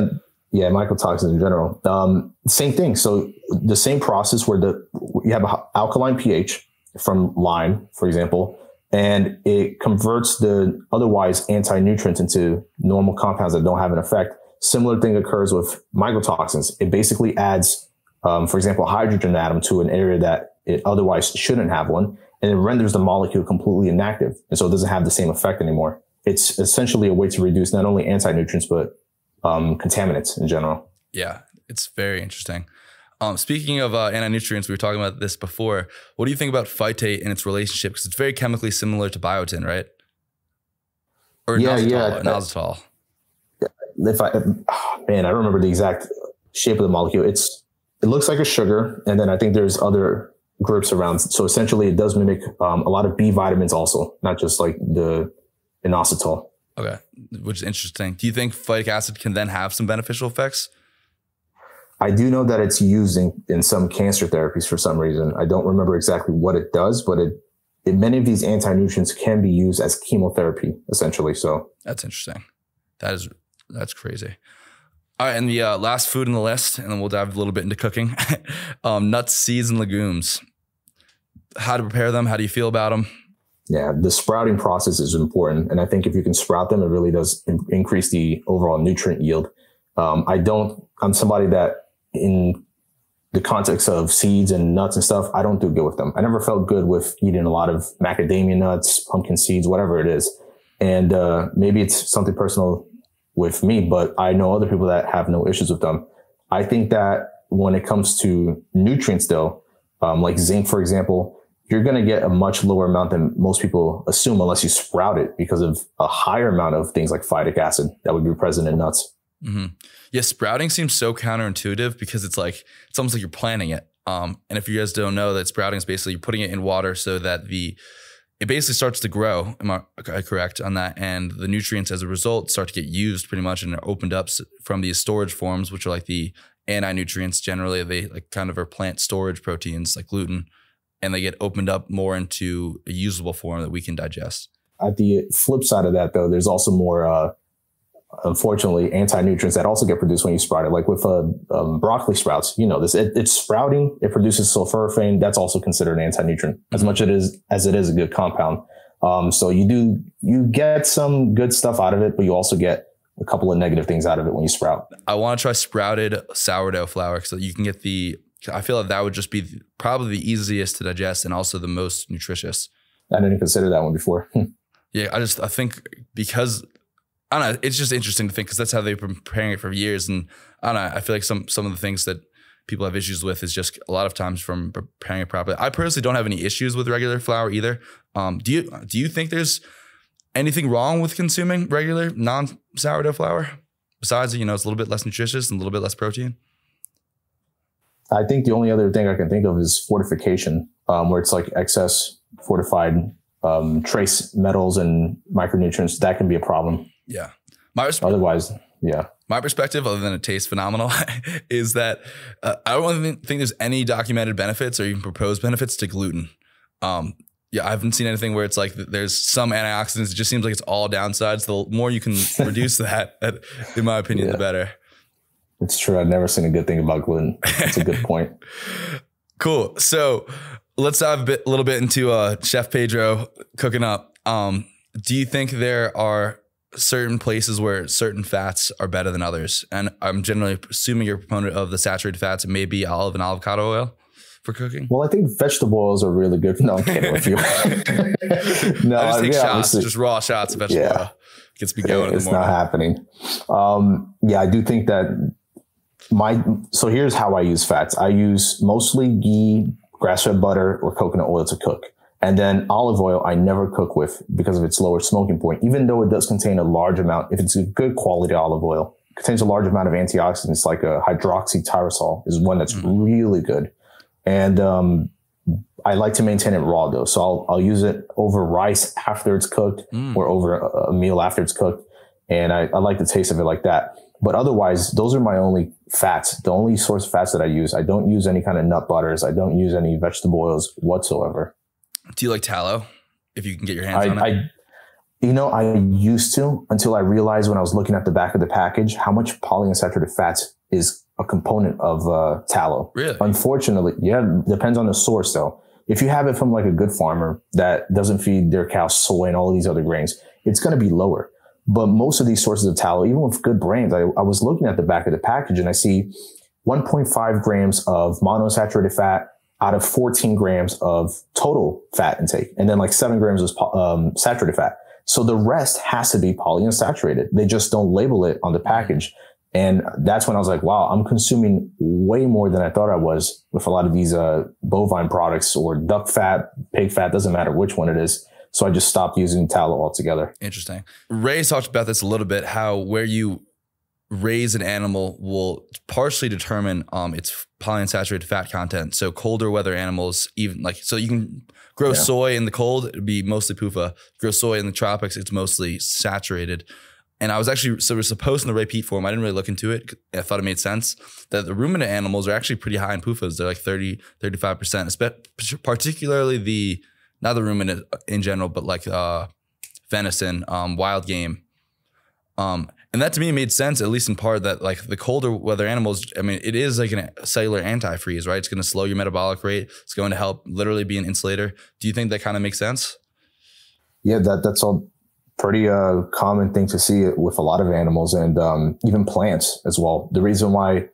Yeah, mycotoxins in general. Um, same thing. So the same process where the you have an alkaline pH from lime, for example, and it converts the otherwise anti-nutrients into normal compounds that don't have an effect. Similar thing occurs with mycotoxins. It basically adds, um, for example, a hydrogen atom to an area that it otherwise shouldn't have one, and it renders the molecule completely inactive. And so it doesn't have the same effect anymore. It's essentially a way to reduce not only anti-nutrients, but um, contaminants in general. Yeah, it's very interesting. Um, speaking of uh, anti-nutrients, we were talking about this before. What do you think about phytate and its relationship? Because it's very chemically similar to biotin, right? Or Yeah, inositol, yeah. inositol. If I, oh, man, I don't remember the exact shape of the molecule. It's, it looks like a sugar. And then I think there's other groups around. So essentially it does mimic um, a lot of B vitamins also, not just like the inositol. Okay, which is interesting. Do you think phytic acid can then have some beneficial effects? I do know that it's used in, in some cancer therapies for some reason. I don't remember exactly what it does, but it, it many of these anti-nutrients can be used as chemotherapy essentially. So That's interesting. That is that's crazy. All right, and the uh, last food on the list, and then we'll dive a little bit into cooking. um, nuts, seeds, and legumes. How to prepare them? How do you feel about them? yeah, the sprouting process is important. And I think if you can sprout them, it really does in- increase the overall nutrient yield. Um, I don't, I'm somebody that in the context of seeds and nuts and stuff, I don't do good with them. I never felt good with eating a lot of macadamia nuts, pumpkin seeds, whatever it is. And, uh, maybe it's something personal with me, but I know other people that have no issues with them. I think that when it comes to nutrients though, um, like zinc, for example, you're going to get a much lower amount than most people assume unless you sprout it because of a higher amount of things like phytic acid that would be present in nuts. hmm Yeah, sprouting seems so counterintuitive because it's like it's almost like you're planting it. Um, and if you guys don't know that sprouting is basically you're putting it in water so that the it basically starts to grow. Am I correct on that? And the nutrients as a result start to get used pretty much and are opened up from these storage forms, which are like the anti-nutrients generally. They like kind of are plant storage proteins like gluten, and they get opened up more into a usable form that we can digest. At the flip side of that, though, there's also more, uh, unfortunately, anti-nutrients that also get produced when you sprout it. Like with uh, um, broccoli sprouts, you know this. It, it's sprouting. It produces sulforaphane. That's also considered an anti-nutrient as much it is as it is a good compound. Um, so you do you get some good stuff out of it, but you also get a couple of negative things out of it when you sprout. I want to try sprouted sourdough flour so you can get the. I feel like that would just be probably the easiest to digest and also the most nutritious. I didn't consider that one before. Yeah, I just I think because I don't know, it's just interesting to think because that's how they've been preparing it for years, and I don't know, I feel like some some of the things that people have issues with is just a lot of times from preparing it properly. I personally don't have any issues with regular flour either. Um, do you do you think there's anything wrong with consuming regular non sourdough flour besides you know it's a little bit less nutritious and a little bit less protein? I think the only other thing I can think of is fortification, um, where it's like excess fortified um, trace metals and micronutrients. That can be a problem. Yeah, my Otherwise, yeah. my perspective, other than it tastes phenomenal, is that uh, I don't think think there's any documented benefits or even proposed benefits to gluten. Um, yeah, I haven't seen anything where it's like there's some antioxidants. It just seems like it's all downsides. The more you can reduce that, in my opinion, the better. It's true. I've never seen a good thing about gluten. That's a good point. Cool. So let's dive a bit, a little bit into uh, Chef Pedro cooking up. Um, do you think there are certain places where certain fats are better than others? And I'm generally assuming you're a proponent of the saturated fats, maybe olive and avocado oil for cooking. Well, I think vegetable oils are really good. No, I'm kidding with you. no, I just take yeah, shots, just raw shots of vegetable Yeah. oil. Gets me going. in the it's not happening. Um, yeah, I do think that my so here's how I use fats. I use mostly ghee, grass-fed butter, or coconut oil to cook. And then olive oil, I never cook with because of its lower smoking point, even though it does contain a large amount. If it's a good quality olive oil, contains a large amount of antioxidants, like a hydroxytyrosol is one that's really good. And, um, I like to maintain it raw though. So I'll, I'll use it over rice after it's cooked Mm. or over a, a meal after it's cooked. And I, I like the taste of it like that. But otherwise, those are my only fats. The only source of fats that I use. I don't use any kind of nut butters. I don't use any vegetable oils whatsoever. Do you like tallow? If you can get your hands I, on it. I, you know, I used to until I realized when I was looking at the back of the package how much polyunsaturated fats is a component of uh, tallow. really? Unfortunately, yeah, depends on the source though. If you have it from like a good farmer that doesn't feed their cows soy and all of these other grains, it's going to be lower. But most of these sources of tallow, even with good brands, I, I was looking at the back of the package and I see 1.5 grams of monounsaturated fat out of 14 grams of total fat intake. And then like seven grams is um, saturated fat. So the rest has to be polyunsaturated. They just don't label it on the package. And that's when I was like, wow, I'm consuming way more than I thought I was with a lot of these uh, bovine products or duck fat, pig fat, doesn't matter which one it is. So I just stopped using tallow altogether. Interesting. Ray talked about this a little bit, how where you raise an animal will partially determine um, its polyunsaturated fat content. So colder weather animals, even like so you can grow yeah. soy in the cold, it'd be mostly PUFA. Grow soy in the tropics, it's mostly saturated. And I was actually so there's a post in the Ray Peat forum. I didn't really look into it. I thought it made sense that the ruminant animals are actually pretty high in PUFAs. They're like 30, 35%, particularly the not the ruminant in general, but like uh, venison, um, wild game. Um, and that to me made sense, at least in part, that like the colder weather animals, I mean, it is like a cellular antifreeze, right? It's going to slow your metabolic rate. It's going to help literally be an insulator. Do you think that kind of makes sense? Yeah, that that's all pretty uh, common thing to see with a lot of animals and um, even plants as well. The reason why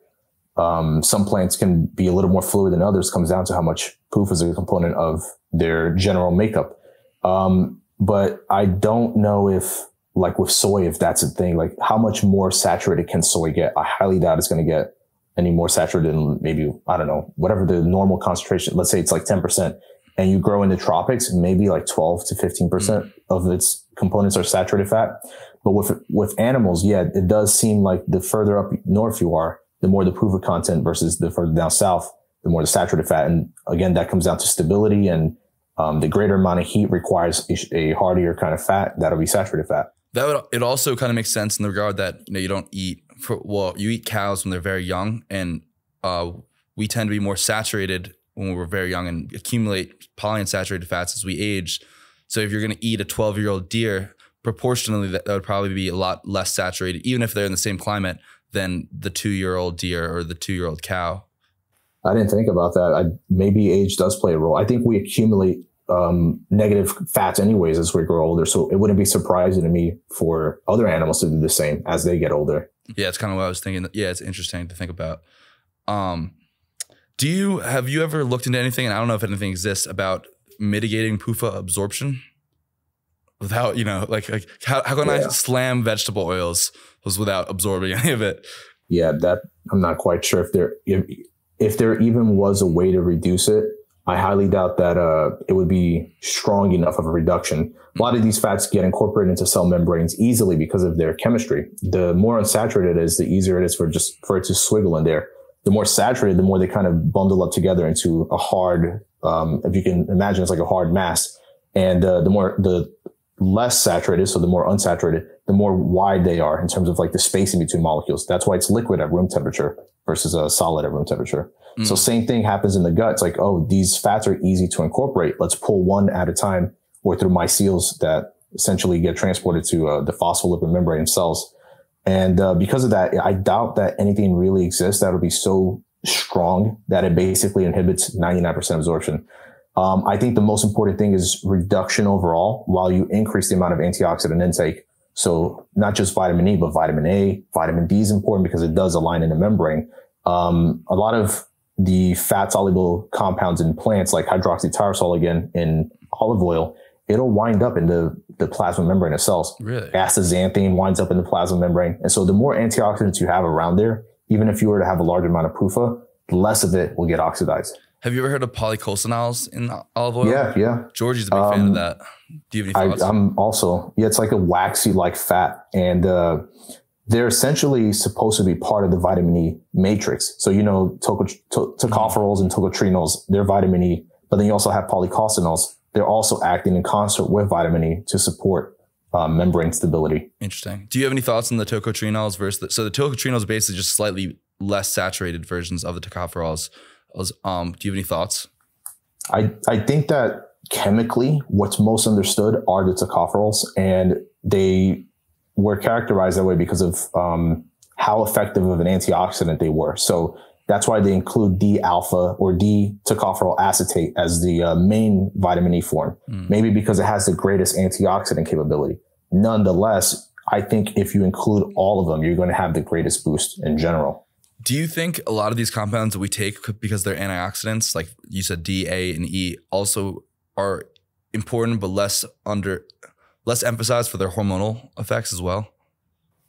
um, some plants can be a little more fluid than others comes down to how much PUFA is a component of their general makeup. Um, but I don't know if like with soy, if that's a thing, like how much more saturated can soy get? I highly doubt it's going to get any more saturated than maybe, I don't know, whatever the normal concentration, let's say it's like 10% and you grow in the tropics, maybe like 12 to 15% mm. of its components are saturated fat. But with, with animals, yeah, it does seem like the further up north you are, the more the PUFA content versus the further down south, the more the saturated fat. And again, that comes down to stability and um, the greater amount of heat requires a, a hardier kind of fat that'll be saturated fat that would it also kind of makes sense in the regard that you know you don't eat for well you eat cows when they're very young and uh, we tend to be more saturated when we're very young and accumulate polyunsaturated fats as we age. So if you're going to eat a 12 year old deer, proportionally that, that would probably be a lot less saturated, even if they're in the same climate than the two year old deer or the two year old cow. I didn't think about that. I, maybe age does play a role. I think we accumulate um, negative fats anyways as we grow older. So it wouldn't be surprising to me for other animals to do the same as they get older. Yeah, it's kind of what I was thinking. Yeah, it's interesting to think about. Um, do you have you ever looked into anything? And I don't know if anything exists about mitigating PUFA absorption without you know like like how, how can yeah. I slam vegetable oils without absorbing any of it? Yeah, that I'm not quite sure if there if if there even was a way to reduce it. I highly doubt that uh, it would be strong enough of a reduction. A lot of these fats get incorporated into cell membranes easily because of their chemistry. The more unsaturated it is, the easier it is for just for it to swiggle in there. The more saturated, the more they kind of bundle up together into a hard, um, if you can imagine, it's like a hard mass. And uh, the more the less saturated, so the more unsaturated, the more wide they are in terms of like the spacing between molecules. That's why it's liquid at room temperature versus a solid at room temperature. Mm. So same thing happens in the gut. It's like, oh, these fats are easy to incorporate. Let's pull one at a time or through micelles that essentially get transported to uh, the phospholipid membrane cells. And uh, because of that, I doubt that anything really exists that would be so strong that it basically inhibits 99% absorption. Um, I think the most important thing is reduction overall while you increase the amount of antioxidant intake. So not just vitamin E, but vitamin A, vitamin D is important because it does align in the membrane. Um, a lot of the fat soluble compounds in plants like hydroxytyrosol again in olive oil, it'll wind up in the, the plasma membrane of cells. Really? Astaxanthin winds up in the plasma membrane. And so the more antioxidants you have around there, even if you were to have a large amount of PUFA, less of it will get oxidized. Have you ever heard of policosanol's in olive oil? Yeah, yeah. Georgi's a big um, fan of um, that. Do you have any thoughts? I, am also, yeah, it's like a waxy like fat. And, uh, they're essentially supposed to be part of the vitamin E matrix. So, you know, tocopherols and tocotrienols, they're vitamin E, but then you also have policosanols. They're also acting in concert with vitamin E to support um, membrane stability. Interesting. Do you have any thoughts on the tocotrienols versus the, so the tocotrienols basically just slightly less saturated versions of the tocopherols. Um, do you have any thoughts? I, I think that chemically, what's most understood are the tocopherols and they were characterized that way because of um, how effective of an antioxidant they were. So that's why they include D alpha or D tocopherol acetate as the uh, main vitamin E form. Mm. Maybe because it has the greatest antioxidant capability. Nonetheless, I think if you include all of them, you're going to have the greatest boost in general. Do you think a lot of these compounds that we take because they're antioxidants, like you said, D, A, and E, also are important but less under less emphasized for their hormonal effects as well?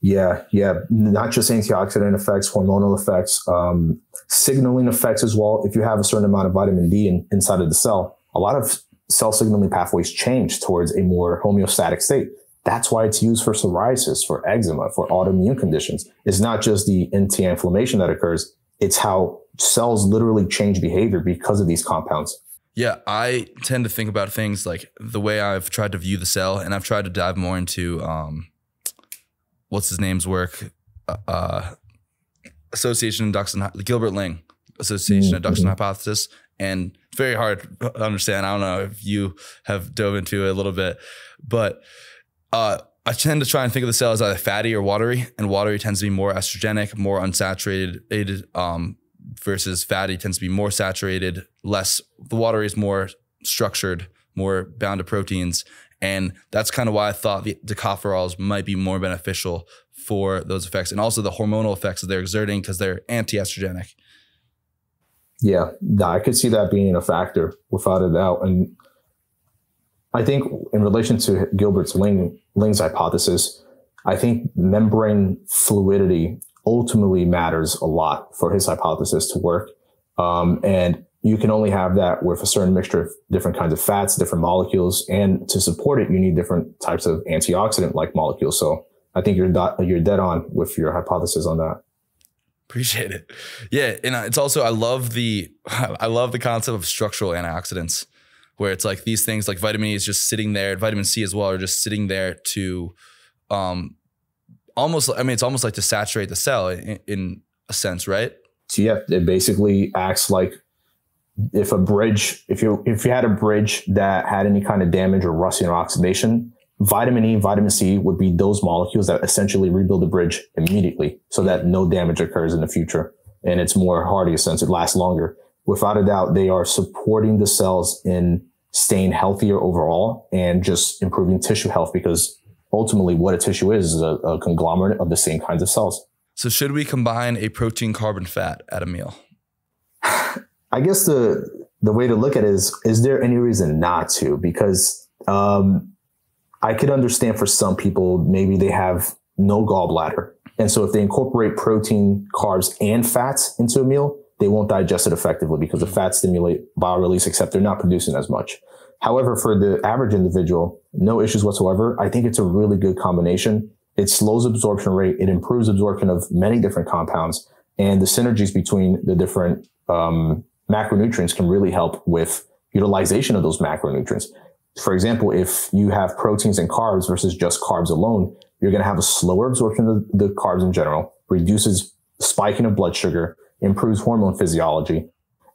Yeah, yeah. Not just antioxidant effects, hormonal effects, um, signaling effects as well. If you have a certain amount of vitamin D in, inside of the cell, a lot of cell signaling pathways change towards a more homeostatic state. That's why it's used for psoriasis, for eczema, for autoimmune conditions. It's not just the anti-inflammation that occurs. It's how cells literally change behavior because of these compounds. Yeah, I tend to think about things like the way I've tried to view the cell, and I've tried to dive more into um, what's his name's work, uh, uh association induction, Gilbert Ling, association mm-hmm. induction hypothesis, and it's very hard to understand. I don't know if you have dove into it a little bit, but uh, I tend to try and think of the cell as either fatty or watery, and watery tends to be more estrogenic, more unsaturated, um, versus fatty tends to be more saturated, less. The water is more structured, more bound to proteins, and that's kind of why I thought the tocopherols might be more beneficial for those effects, and also the hormonal effects that they're exerting because they're anti-estrogenic. Yeah, I could see that being a factor without a doubt, and I think in relation to Gilbert's Ling, Ling's hypothesis, I think membrane fluidity ultimately matters a lot for his hypothesis to work. Um, and you can only have that with a certain mixture of different kinds of fats, different molecules. And to support it, you need different types of antioxidant like molecules. So I think you're, you're dead on with your hypothesis on that. Appreciate it. Yeah. And it's also, I love the, I love the concept of structural antioxidants where it's like these things like vitamin E is just sitting there, vitamin C as well are just sitting there to um almost I mean it's almost like to saturate the cell in, in a sense, right? So yeah, it basically acts like if a bridge, if you if you had a bridge that had any kind of damage or rusting or oxidation, vitamin E, vitamin C would be those molecules that essentially rebuild the bridge immediately so that no damage occurs in the future. And it's more hardy since it lasts longer without a doubt, they are supporting the cells in staying healthier overall and just improving tissue health because ultimately what a tissue is is a, a conglomerate of the same kinds of cells. So should we combine a protein, carbon, fat at a meal? I guess the the way to look at it is is there any reason not to? Because um, I could understand for some people maybe they have no gallbladder, and so if they incorporate protein, carbs, and fats into a meal, they won't digest it effectively because the fats stimulate bile release, except they're not producing as much. However, for the average individual, no issues whatsoever. I think it's a really good combination. It slows absorption rate. It improves absorption of many different compounds and the synergies between the different um, macronutrients can really help with utilization of those macronutrients. For example, if you have proteins and carbs versus just carbs alone, you're going to have a slower absorption of the carbs in general, reduces spiking of blood sugar, improves hormone physiology,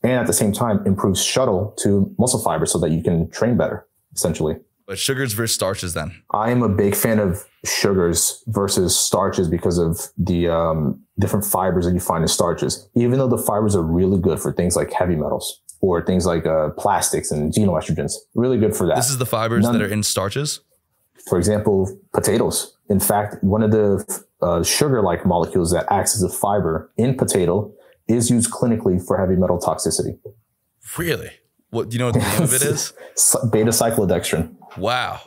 and at the same time improves shuttle to muscle fiber so that you can train better, essentially. But sugars versus starches then? I am a big fan of sugars versus starches because of the um, different fibers that you find in starches. Even though the fibers are really good for things like heavy metals or things like uh, plastics and xenoestrogens, really good for that. This is the fibers None, that are in starches? For example, potatoes. In fact, one of the uh, sugar-like molecules that acts as a fiber in potato is used clinically for heavy metal toxicity. Really? What do you know what the name of it is? Beta cyclodextrin. Wow.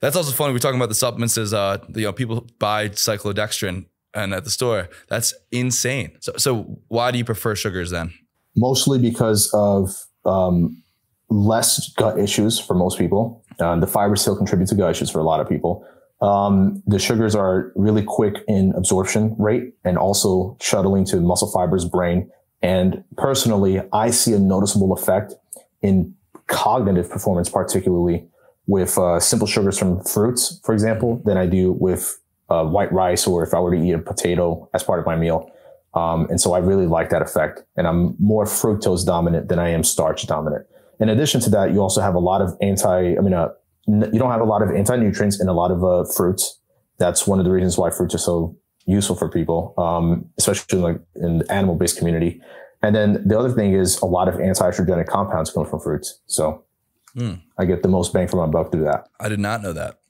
That's also funny. We're talking about the supplements as uh, you know, people buy cyclodextrin and at the store. That's insane. So, so why do you prefer sugars then? Mostly because of um, less gut issues for most people. Uh, the fiber still contributes to gut issues for a lot of people. Um, the sugars are really quick in absorption rate and also shuttling to muscle fibers, brain. And personally, I see a noticeable effect in cognitive performance, particularly with uh, simple sugars from fruits, for example, than I do with uh, white rice or if I were to eat a potato as part of my meal. Um, and so I really like that effect. And I'm more fructose dominant than I am starch dominant. In addition to that, you also have a lot of anti, I mean, uh, you don't have a lot of anti-nutrients in a lot of uh, fruits. That's one of the reasons why fruits are so useful for people, um, especially in, like in the animal-based community. And then the other thing is a lot of anti-estrogenic compounds come from fruits. So mm. I get the most bang for my buck through that. I did not know that.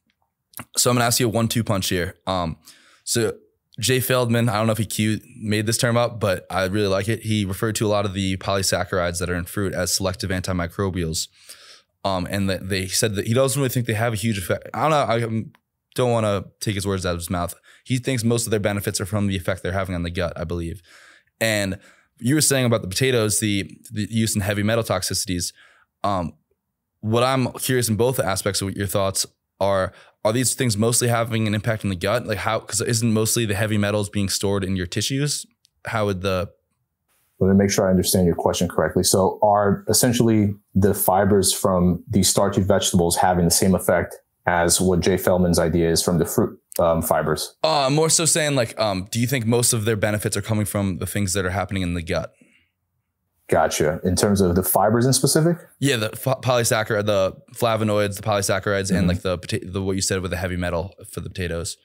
So I'm gonna ask you a one-two punch here. Um, so Jay Feldman, I don't know if he cute, made this term up, but I really like it. He referred to a lot of the polysaccharides that are in fruit as selective antimicrobials. Um, and that they said that he doesn't really think they have a huge effect. I don't know. I don't want to take his words out of his mouth. He thinks most of their benefits are from the effect they're having on the gut, I believe. And you were saying about the potatoes, the, the use in heavy metal toxicities. Um, what I'm curious in both aspects of what your thoughts are are these things mostly having an impact on the gut? Like how because isn't mostly the heavy metals being stored in your tissues? How would the let me make sure I understand your question correctly. So are essentially the fibers from these starchy vegetables having the same effect as what Jay Feldman's idea is from the fruit um, fibers? Uh, more so saying like, um, do you think most of their benefits are coming from the things that are happening in the gut? Gotcha. In terms of the fibers in specific? Yeah, the polysaccharide, the flavonoids, the polysaccharides, mm-hmm. and like the, the what you said with the heavy metal for the potatoes.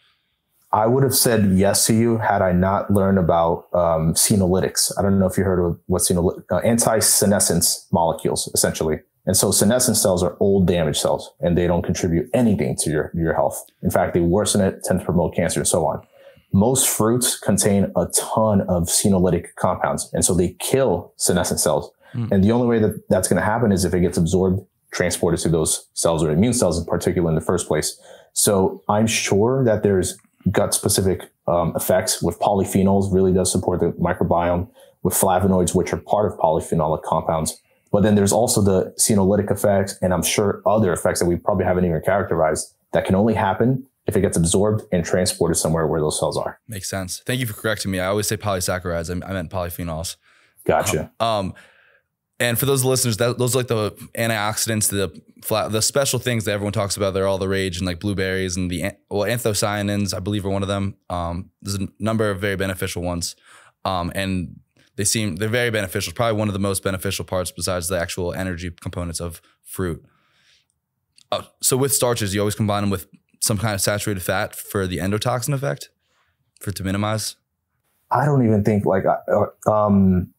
I would have said yes to you had I not learned about um, senolytics. I don't know if you heard of what senolytic, uh, anti-senescence molecules, essentially. And so senescent cells are old damaged cells and they don't contribute anything to your, your health. In fact, they worsen it, tend to promote cancer and so on most fruits contain a ton of senolytic compounds. And so they kill senescent cells. Mm. And the only way that that's going to happen is if it gets absorbed, transported to those cells or immune cells in particular in the first place. So I'm sure that there's gut specific um, effects with polyphenols really does support the microbiome with flavonoids, which are part of polyphenolic compounds. But then there's also the senolytic effects and I'm sure other effects that we probably haven't even characterized that can only happen if it gets absorbed and transported somewhere where those cells are. Makes sense. Thank you for correcting me. I always say polysaccharides. I, I meant polyphenols. Gotcha. Um, um, and for those listeners, that, those are like the antioxidants, the flat, the special things that everyone talks about. They're all the rage, and like blueberries and the well anthocyanins, I believe, are one of them. Um, there's a number of very beneficial ones, um, and they seem they're very beneficial. Probably one of the most beneficial parts besides the actual energy components of fruit. Uh, so with starches, you always combine them with some kind of saturated fat for the endotoxin effect, for to minimize? I don't even think like uh, um,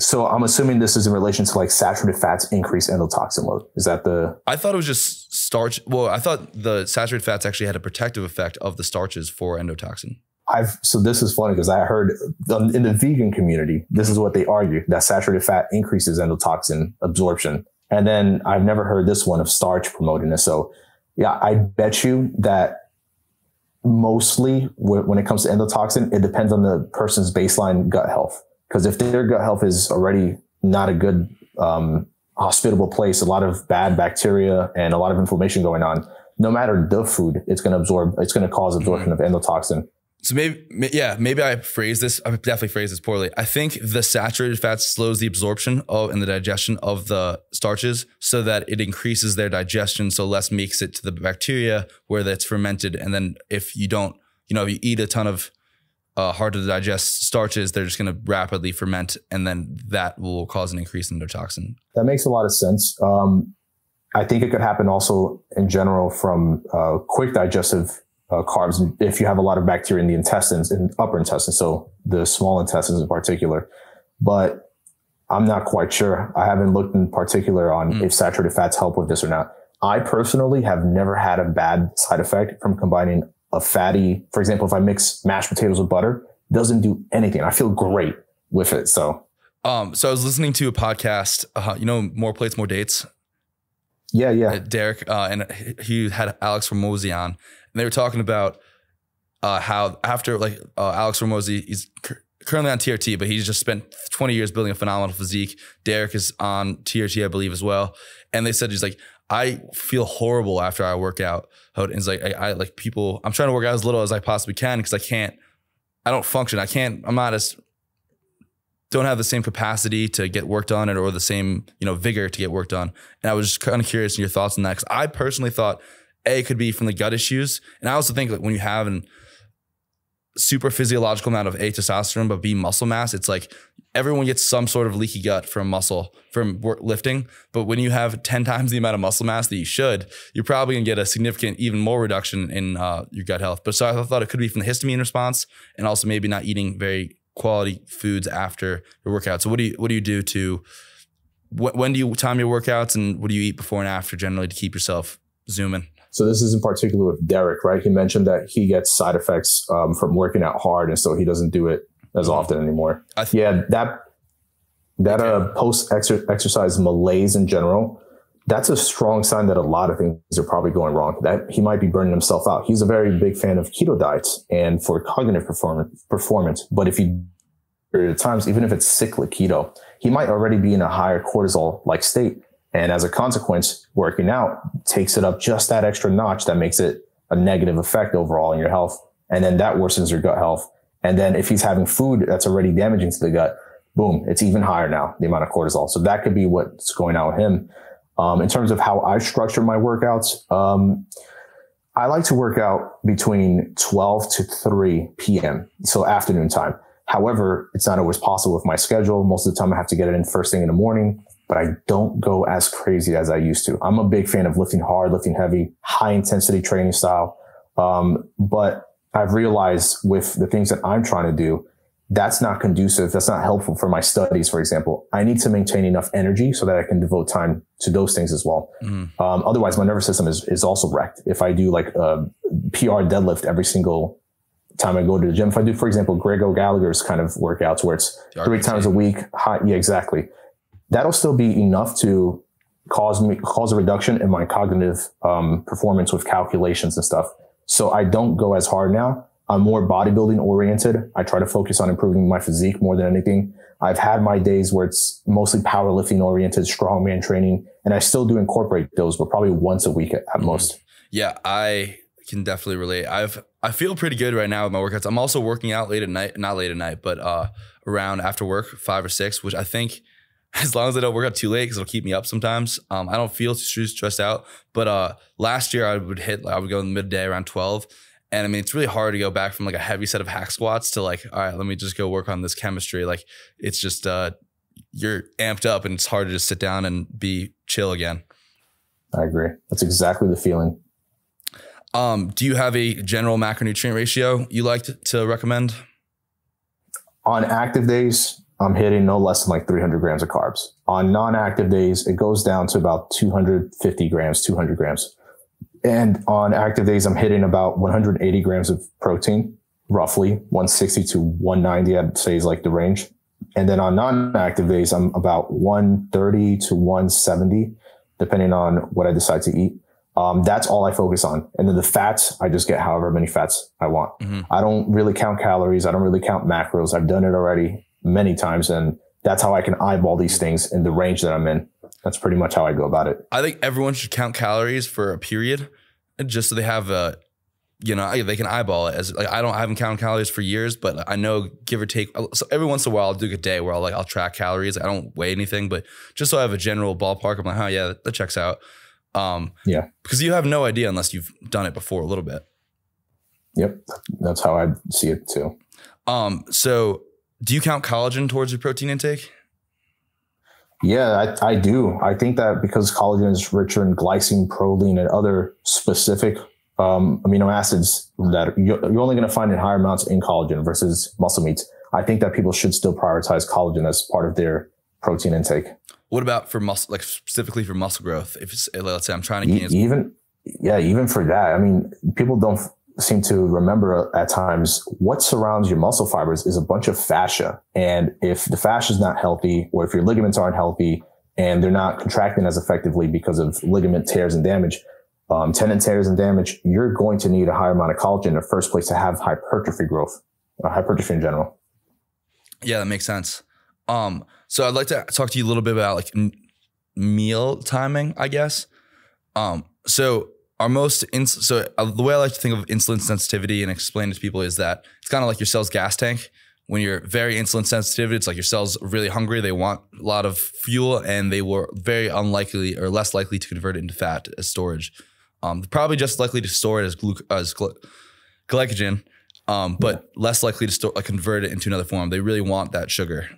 so I'm assuming this is in relation to like saturated fats increase endotoxin load. Is that the? I thought it was just starch. Well, I thought the saturated fats actually had a protective effect of the starches for endotoxin. I've so this is funny because I heard um, in the vegan community, this is what they argue that saturated fat increases endotoxin absorption, and then I've never heard this one of starch promoting this. So yeah, I bet you that mostly when it comes to endotoxin, it depends on the person's baseline gut health. Because if their gut health is already not a good, um, hospitable place, a lot of bad bacteria and a lot of inflammation going on, no matter the food, it's going to absorb, it's going to cause absorption mm-hmm. of endotoxin. So maybe, yeah, maybe I phrase this. I definitely phrase this poorly. I think the saturated fat slows the absorption of and the digestion of the starches, so that it increases their digestion, so less makes it to the bacteria where that's fermented. And then if you don't, you know, if you eat a ton of uh, hard to digest starches, they're just going to rapidly ferment, and then that will cause an increase in their toxin. That makes a lot of sense. Um, I think it could happen also in general from uh, quick digestive uh, carbs if you have a lot of bacteria in the intestines, in upper intestines, so the small intestines in particular. But I'm not quite sure. I haven't looked in particular on mm. if saturated fats help with this or not. I personally have never had a bad side effect from combining a fatty, for example, if I mix mashed potatoes with butter, doesn't do anything. I feel great with it. So, um, so I was listening to a podcast, uh, you know, more plates, more dates. Yeah, yeah. Uh, Derek, uh, and he had Alex Hormozi on, and they were talking about uh, how after like uh, Alex Hormozi, he's currently on TRT, but he's just spent 20 years building a phenomenal physique. Derek is on TRT, I believe, as well. And they said he's like, I feel horrible after I work out. It's like I, I like people. I'm trying to work out as little as I possibly can because I can't. I don't function. I can't. I'm not as don't have the same capacity to get work done or the same you know vigor to get work done. And I was just kind of curious in your thoughts on that because I personally thought a could be from the gut issues, and I also think like when you have an super physiological amount of A testosterone, but B muscle mass, it's like everyone gets some sort of leaky gut from muscle from lifting. But when you have 10 times the amount of muscle mass that you should, you're probably gonna get a significant, even more reduction in uh, your gut health. But so I thought it could be from the histamine response and also maybe not eating very quality foods after your workout. So what do you what do you do to wh- when do you time your workouts and what do you eat before and after generally to keep yourself zooming? So this is in particular with Derek, right? He mentioned that he gets side effects um, from working out hard, and so he doesn't do it as often anymore. Th- yeah, that that uh, post exercise malaise in general, that's a strong sign that a lot of things are probably going wrong. That he might be burning himself out. He's a very big fan of keto diets and for cognitive performance. Performance, but if he period of times, even if it's cyclic keto, he might already be in a higher cortisol like state. And as a consequence, working out takes it up just that extra notch that makes it a negative effect overall in your health. And then that worsens your gut health. And then if he's having food that's already damaging to the gut, boom, it's even higher now, the amount of cortisol. So that could be what's going on with him. Um, in terms of how I structure my workouts, um, I like to work out between 12 to 3 p.m. So afternoon time. However, it's not always possible with my schedule. Most of the time I have to get it in first thing in the morning, but I don't go as crazy as I used to. I'm a big fan of lifting hard, lifting heavy, high intensity training style. Um, but I've realized with the things that I'm trying to do, that's not conducive. That's not helpful for my studies, for example. I need to maintain enough energy so that I can devote time to those things as well. Mm. Um, otherwise, my nervous system is, is also wrecked. If I do like a PR deadlift every single time I go to the gym, if I do, for example, Greg O'Gallagher's kind of workouts where it's three times a week, high, yeah, exactly. That'll still be enough to cause me, cause a reduction in my cognitive, um, performance with calculations and stuff. So I don't go as hard now I'm more bodybuilding oriented. I try to focus on improving my physique more than anything. I've had my days where it's mostly powerlifting oriented, strongman training, and I still do incorporate those, but probably once a week at, at most. Yeah, I can definitely relate. I've I feel pretty good right now with my workouts. I'm also working out late at night, not late at night, but uh, around after work, five or six, which I think as long as I don't work out too late, because it'll keep me up sometimes. Um, I don't feel too stressed out. But uh, last year I would hit, I would go in the midday around 12 and I mean, it's really hard to go back from like a heavy set of hack squats to like, all right, let me just go work on this chemistry. Like it's just, uh, you're amped up and it's hard to just sit down and be chill again. I agree. That's exactly the feeling. Um, do you have a general macronutrient ratio you like to, to recommend? On active days, I'm hitting no less than like 300 grams of carbs. On non-active days, it goes down to about 250 grams, 200 grams. And on active days, I'm hitting about 180 grams of protein, roughly 160 to 190, I'd say is like the range. And then on non-active days, I'm about 130 to 170, depending on what I decide to eat. Um, that's all I focus on. And then the fats, I just get however many fats I want. Mm-hmm. I don't really count calories. I don't really count macros. I've done it already many times. And that's how I can eyeball these things in the range that I'm in. That's pretty much how I go about it. I think everyone should count calories for a period, just so they have a, you know, they can eyeball it. As like I don't, I haven't counted calories for years, but I know give or take. So every once in a while, I'll do a day where I'll like I'll track calories. I don't weigh anything, but just so I have a general ballpark, I'm like, oh yeah, that checks out. Um, yeah, because you have no idea unless you've done it before a little bit. Yep, that's how I see it too. Um, so do you count collagen towards your protein intake? Yeah, I, I do. I think that because collagen is richer in glycine, proline, and other specific um, amino acids that you're, you're only going to find in higher amounts in collagen versus muscle meats. I think that people should still prioritize collagen as part of their protein intake. What about for muscle, like specifically for muscle growth? If it's, let's say I'm trying to gain, even, yeah, even for that, I mean, people don't seem to remember at times what surrounds your muscle fibers is a bunch of fascia. And if the fascia is not healthy, or if your ligaments aren't healthy and they're not contracting as effectively because of ligament tears and damage, um, tendon tears and damage, you're going to need a higher amount of collagen in the first place to have hypertrophy growth, uh, hypertrophy in general. Yeah, that makes sense. Um, so I'd like to talk to you a little bit about like meal timing, I guess. Um, so our most ins- so uh, the way I like to think of insulin sensitivity and explain it to people is that it's kind of like your cell's gas tank. When you're very insulin sensitive, it's like your cells really hungry. They want a lot of fuel, and they were very unlikely or less likely to convert it into fat as storage. Um, probably just likely to store it as, glu- as gl- glycogen, um, but yeah. less likely to store, like, convert it into another form. They really want that sugar.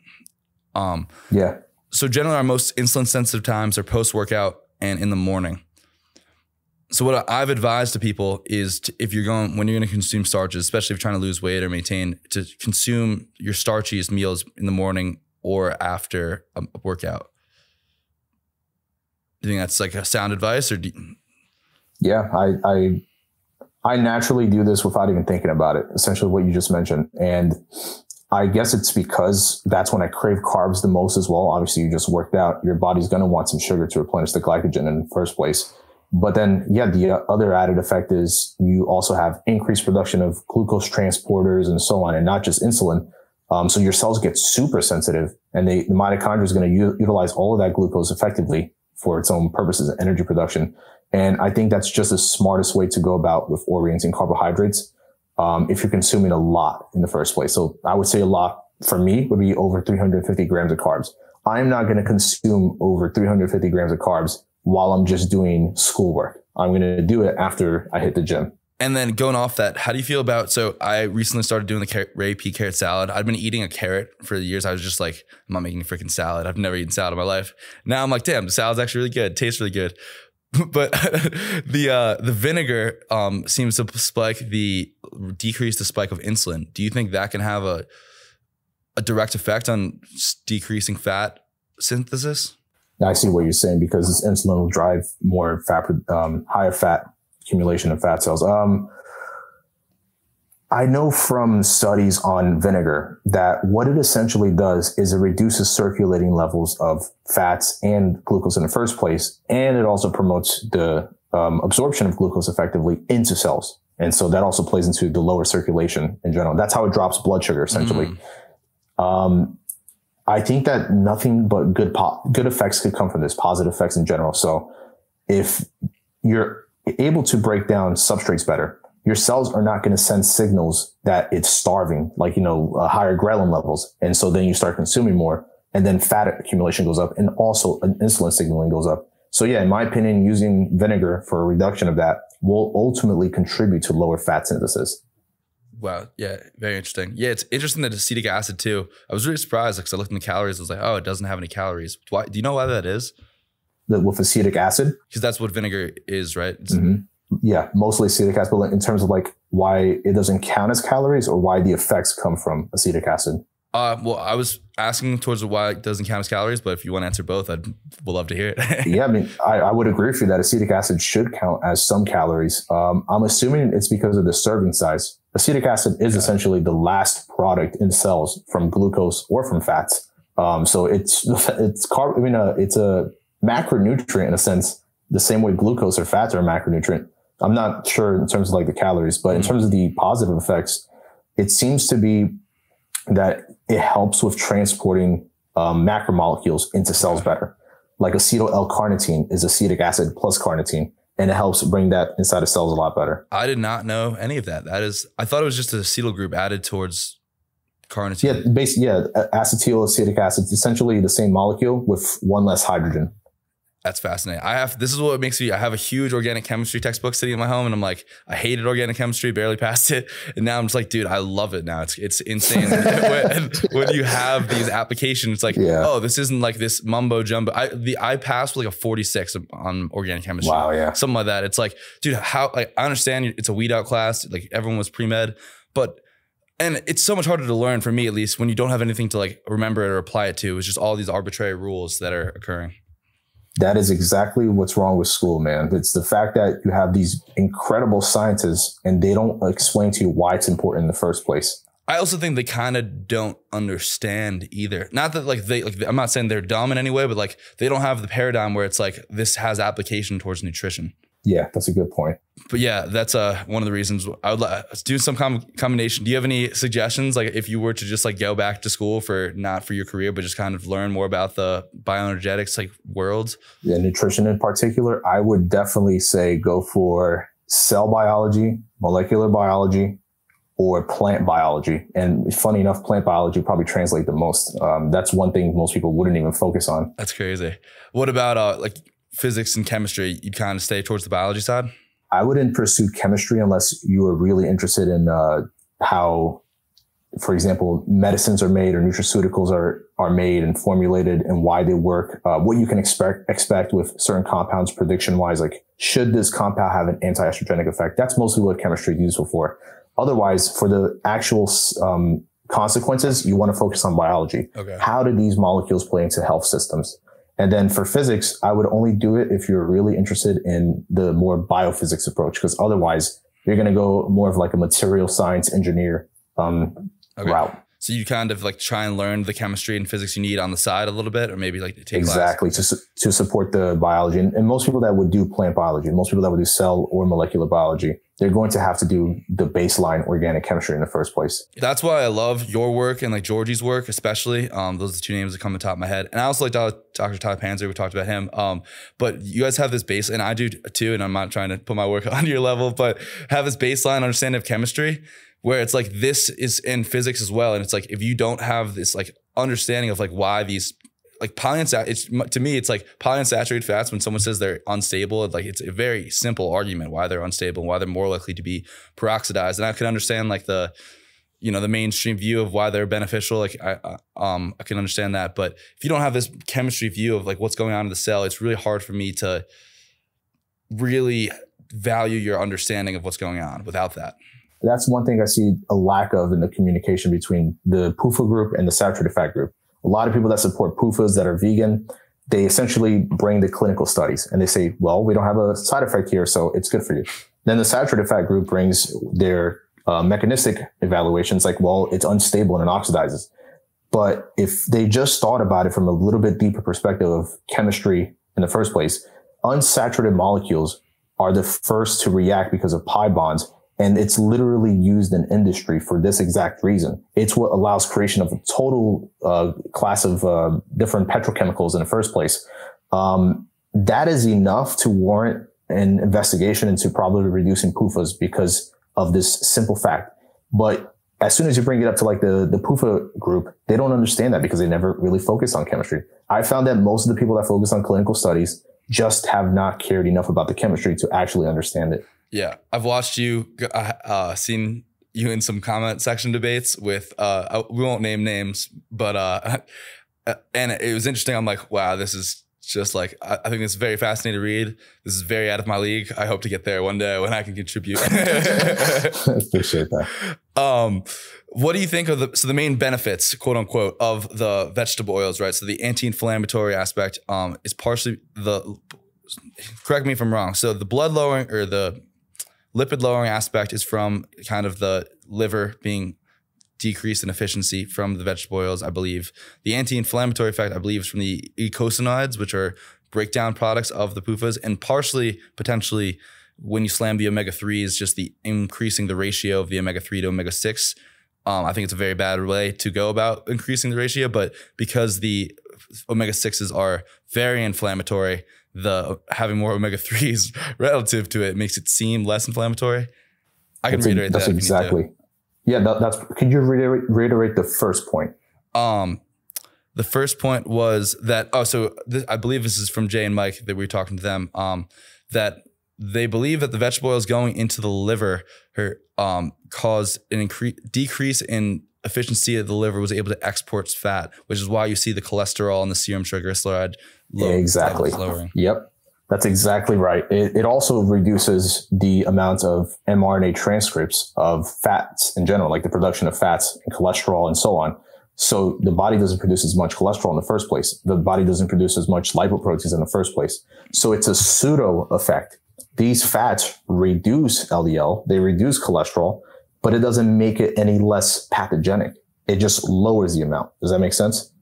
Um, yeah. So generally, our most insulin sensitive times are post workout and in the morning. So what I've advised to people is to, if you're going when you're going to consume starches, especially if you're trying to lose weight or maintain, to consume your starchiest meals in the morning or after a workout. Do you think that's like a sound advice, or you- Yeah, I, I I naturally do this without even thinking about it. Essentially, what you just mentioned, and I guess it's because that's when I crave carbs the most as well. Obviously, you just worked out. Your body's going to want some sugar to replenish the glycogen in the first place. But then, yeah, the other added effect is you also have increased production of glucose transporters and so on, and not just insulin. Um, so your cells get super sensitive and they, the mitochondria is going to u- utilize all of that glucose effectively for its own purposes of energy production. And I think that's just the smartest way to go about with orienting carbohydrates um, if you're consuming a lot in the first place. So I would say a lot for me would be over 350 grams of carbs. I'm not going to consume over 350 grams of carbs while I'm just doing schoolwork. I'm going to do it after I hit the gym. And then going off that, how do you feel about? So I recently started doing the carrot, Ray Peat carrot salad. I'd been eating a carrot for the years. I was just like, I'm not making a freaking salad. I've never eaten salad in my life. Now I'm like, damn, the salad's actually really good. Tastes really good. but the uh, the vinegar um, seems to spike the decrease the spike of insulin. Do you think that can have a a direct effect on decreasing fat synthesis? I see what you're saying because this insulin will drive more fat, um, higher fat accumulation of fat cells. Um, I know from studies on vinegar that what it essentially does is it reduces circulating levels of fats and glucose in the first place, and it also promotes the um, absorption of glucose effectively into cells. And so that also plays into the lower circulation in general. That's how it drops blood sugar essentially. Mm. Um, I think that nothing but good po- good effects could come from this, positive effects in general. So if you're able to break down substrates better, your cells are not going to send signals that it's starving, like, you know, uh, higher ghrelin levels. And so then you start consuming more and then fat accumulation goes up and also an insulin signaling goes up. So yeah, in my opinion, using vinegar for a reduction of that will ultimately contribute to lower fat synthesis. Wow. Yeah. Very interesting. Yeah. It's interesting that acetic acid too. I was really surprised because I looked in the calories. I was like, oh, it doesn't have any calories. Why? Do you know why that is? The, with acetic acid? Because that's what vinegar is, right? Mm-hmm yeah, mostly acetic acid, but in terms of like why it doesn't count as calories or why the effects come from acetic acid. Uh, well, I was asking towards why it doesn't count as calories, but if you want to answer both, I'd would love to hear it. yeah, I mean, I, I, would agree with you that acetic acid should count as some calories. Um, I'm assuming it's because of the serving size. Acetic acid is yeah. essentially the last product in cells from glucose or from fats. Um, so it's it's carb. I mean, uh, it's a macronutrient in a sense, the same way glucose or fats are a macronutrient. I'm not sure in terms of like the calories, but in mm. terms of the positive effects, it seems to be that it helps with transporting um, macromolecules into cells better. Like acetyl L-carnitine is acetic acid plus carnitine, and it helps bring that inside of cells a lot better. I did not know any of that. That is, I thought it was just a acetyl group added towards carnitine. Yeah, basically, yeah, acetyl acetic acid is essentially the same molecule with one less hydrogen. That's fascinating. I have this is what makes me. I have a huge organic chemistry textbook sitting in my home, and I'm like, I hated organic chemistry, barely passed it, and now I'm just like, dude, I love it now. It's it's insane when, when, you have these applications. It's like, yeah. oh, this isn't like this mumbo jumbo. I the I passed with like a 46 on organic chemistry. Wow, yeah, something like that. It's like, dude, how? Like, I understand it's a weed out class. Like everyone was pre med, but and it's so much harder to learn for me at least when you don't have anything to like remember it or apply it to. It's just all these arbitrary rules that are occurring. That is exactly what's wrong with school, man. It's the fact that you have these incredible scientists and they don't explain to you why it's important in the first place. I also think they kind of don't understand either. Not that like they like I'm not saying they're dumb in any way, but like they don't have the paradigm where it's like this has application towards nutrition. Yeah, that's a good point. But yeah, that's uh one of the reasons I would like do some com- combination. Do you have any suggestions, like if you were to just like go back to school for not for your career, but just kind of learn more about the bioenergetics like world. Yeah, nutrition in particular, I would definitely say go for cell biology, molecular biology, or plant biology. And funny enough, plant biology probably translate the most. Um, that's one thing most people wouldn't even focus on. That's crazy. What about uh, like physics and chemistry, you'd kind of stay towards the biology side? I wouldn't pursue chemistry unless you were really interested in uh, how, for example, medicines are made or nutraceuticals are are made and formulated and why they work. Uh, what you can expect expect with certain compounds, prediction wise, like should this compound have an anti-estrogenic effect? That's mostly what chemistry is useful for. Otherwise, for the actual um, consequences, you want to focus on biology. Okay. How do these molecules play into health systems? And then for physics, I would only do it if you're really interested in the more biophysics approach, because otherwise you're going to go more of like a material science engineer um, okay. route. So you kind of like try and learn the chemistry and physics you need on the side a little bit, or maybe like take exactly to to support the biology. And, and, most people that would do plant biology, most people that would do cell or molecular biology, they're going to have to do the baseline organic chemistry in the first place. That's why I love your work and like Georgi's work, especially. Um, those are the two names that come to the top of my head. And I also like Dr. Todd Panzer. We talked about him. Um, but you guys have this base, and I do too. And I'm not trying to put my work on your level, but have this baseline understanding of chemistry where it's like this is in physics as well. And it's like if you don't have this like understanding of like why these like polyunsaturated it's to me it's like polyunsaturated fats when someone says they're unstable like it's a very simple argument why they're unstable and why they're more likely to be peroxidized. And i can understand like the you know the mainstream view of why they're beneficial. Like i um i can understand that. But if you don't have this chemistry view of like what's going on in the cell it's really hard for me to really value your understanding of what's going on without that that's one thing I see a lack of in the communication between the PUFA group and the saturated fat group. A lot of people that support PUFAs that are vegan, they essentially bring the clinical studies and they say, well, we don't have a side effect here, so it's good for you. Then the saturated fat group brings their uh, mechanistic evaluations like, well, it's unstable and it oxidizes. But if they just thought about it from a little bit deeper perspective of chemistry in the first place, unsaturated molecules are the first to react because of pi bonds and it's literally used in industry for this exact reason. It's what allows creation of a total uh, class of uh, different petrochemicals in the first place. Um, that is enough to warrant an investigation into probably reducing PUFAs because of this simple fact. But as soon as you bring it up to like the, the PUFA group, they don't understand that because they never really focused on chemistry. I found that most of the people that focus on clinical studies just have not cared enough about the chemistry to actually understand it. Yeah, I've watched you, uh, uh, seen you in some comment section debates with. Uh, we won't name names, but uh, and it was interesting. I'm like, wow, this is just like I, I think it's very fascinating to read. This is very out of my league. I hope to get there one day when I can contribute. I appreciate that. Um, what do you think of the so the main benefits, quote unquote, of the vegetable oils, right? So the anti-inflammatory aspect um, is partially the. Correct me if I'm wrong. So the blood lowering or the lipid lowering aspect is from kind of the liver being decreased in efficiency from the vegetable oils, I believe. The anti-inflammatory effect, I believe, is from the eicosanoids, which are breakdown products of the PUFAs, and partially, potentially, when you slam the omega 3s, just the increasing the ratio of the omega 3 to omega 6. Um, I think it's a very bad way to go about increasing the ratio, but because the omega 6s are very inflammatory, the having more omega threes relative to it makes it seem less inflammatory. I can that's reiterate a, that's that. exactly. Yeah, that, that's. Could you reiterate, reiterate the first point? Um, the first point was that. Oh, so this, I believe this is from Jay and Mike that we were talking to them. Um, that they believe that the vegetable oils going into the liver her, um, caused an increase decrease in efficiency of the liver was able to export fat, which is why you see the cholesterol and the serum triglyceride low, exactly. Yep. That's exactly right. It, it, also reduces the amount of mRNA transcripts of fats in general, like the production of fats and cholesterol and so on. So the body doesn't produce as much cholesterol in the first place. The body doesn't produce as much lipoproteins in the first place. So it's a pseudo effect. These fats reduce LDL, they reduce cholesterol, but it doesn't make it any less pathogenic. It just lowers the amount. Does that make sense?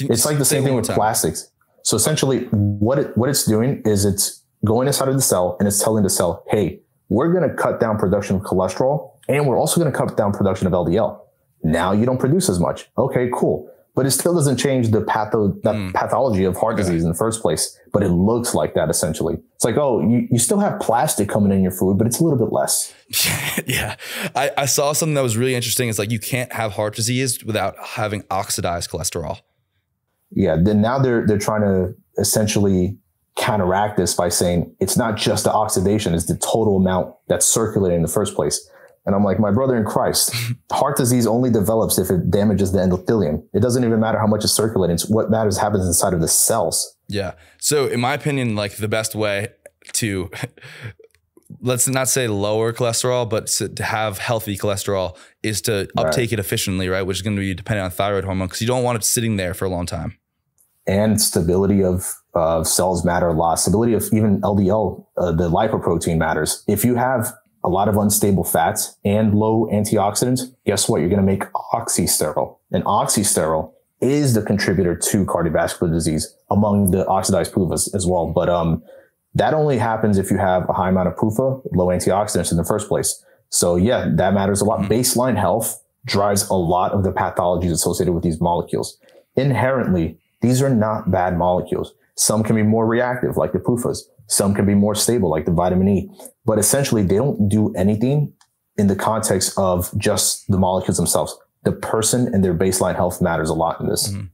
It's like the same thing with time? plastics. So essentially what it, what it's doing is it's going inside of the cell and it's telling the cell, Hey, we're going to cut down production of cholesterol and we're also going to cut down production of LDL. Now you don't produce as much. Okay, cool. But it still doesn't change the patho- mm. pathology of heart disease in the first place. But it looks like that essentially. It's like, oh, you, you still have plastic coming in your food, but it's a little bit less. yeah. I, I saw something that was really interesting. It's like you can't have heart disease without having oxidized cholesterol yeah, then now they're they're trying to essentially counteract this by saying it's not just the oxidation, it's the total amount that's circulating in the first place. And I'm like, my brother in Christ, heart disease only develops if it damages the endothelium. It doesn't even matter how much is circulating. It's what matters happens inside of the cells. Yeah. So in my opinion, like the best way to let's not say lower cholesterol, but to have healthy cholesterol is to uptake right. it efficiently, right? Which is going to be dependent on thyroid hormone because you don't want it sitting there for a long time. and stability of uh, cells matter a lot. Stability of even LDL, uh, the lipoprotein matters. If you have a lot of unstable fats and low antioxidants, guess what? You're going to make oxysterol. And oxysterol is the contributor to cardiovascular disease among the oxidized PUFAs as well. But um, that only happens if you have a high amount of PUFA, low antioxidants in the first place. So yeah, that matters a lot. Mm-hmm. Baseline health drives a lot of the pathologies associated with these molecules. Inherently, these are not bad molecules. Some can be more reactive, like the PUFAs. Some can be more stable, like the vitamin E. But essentially, they don't do anything in the context of just the molecules themselves. The person and their baseline health matters a lot in this. Mm-hmm.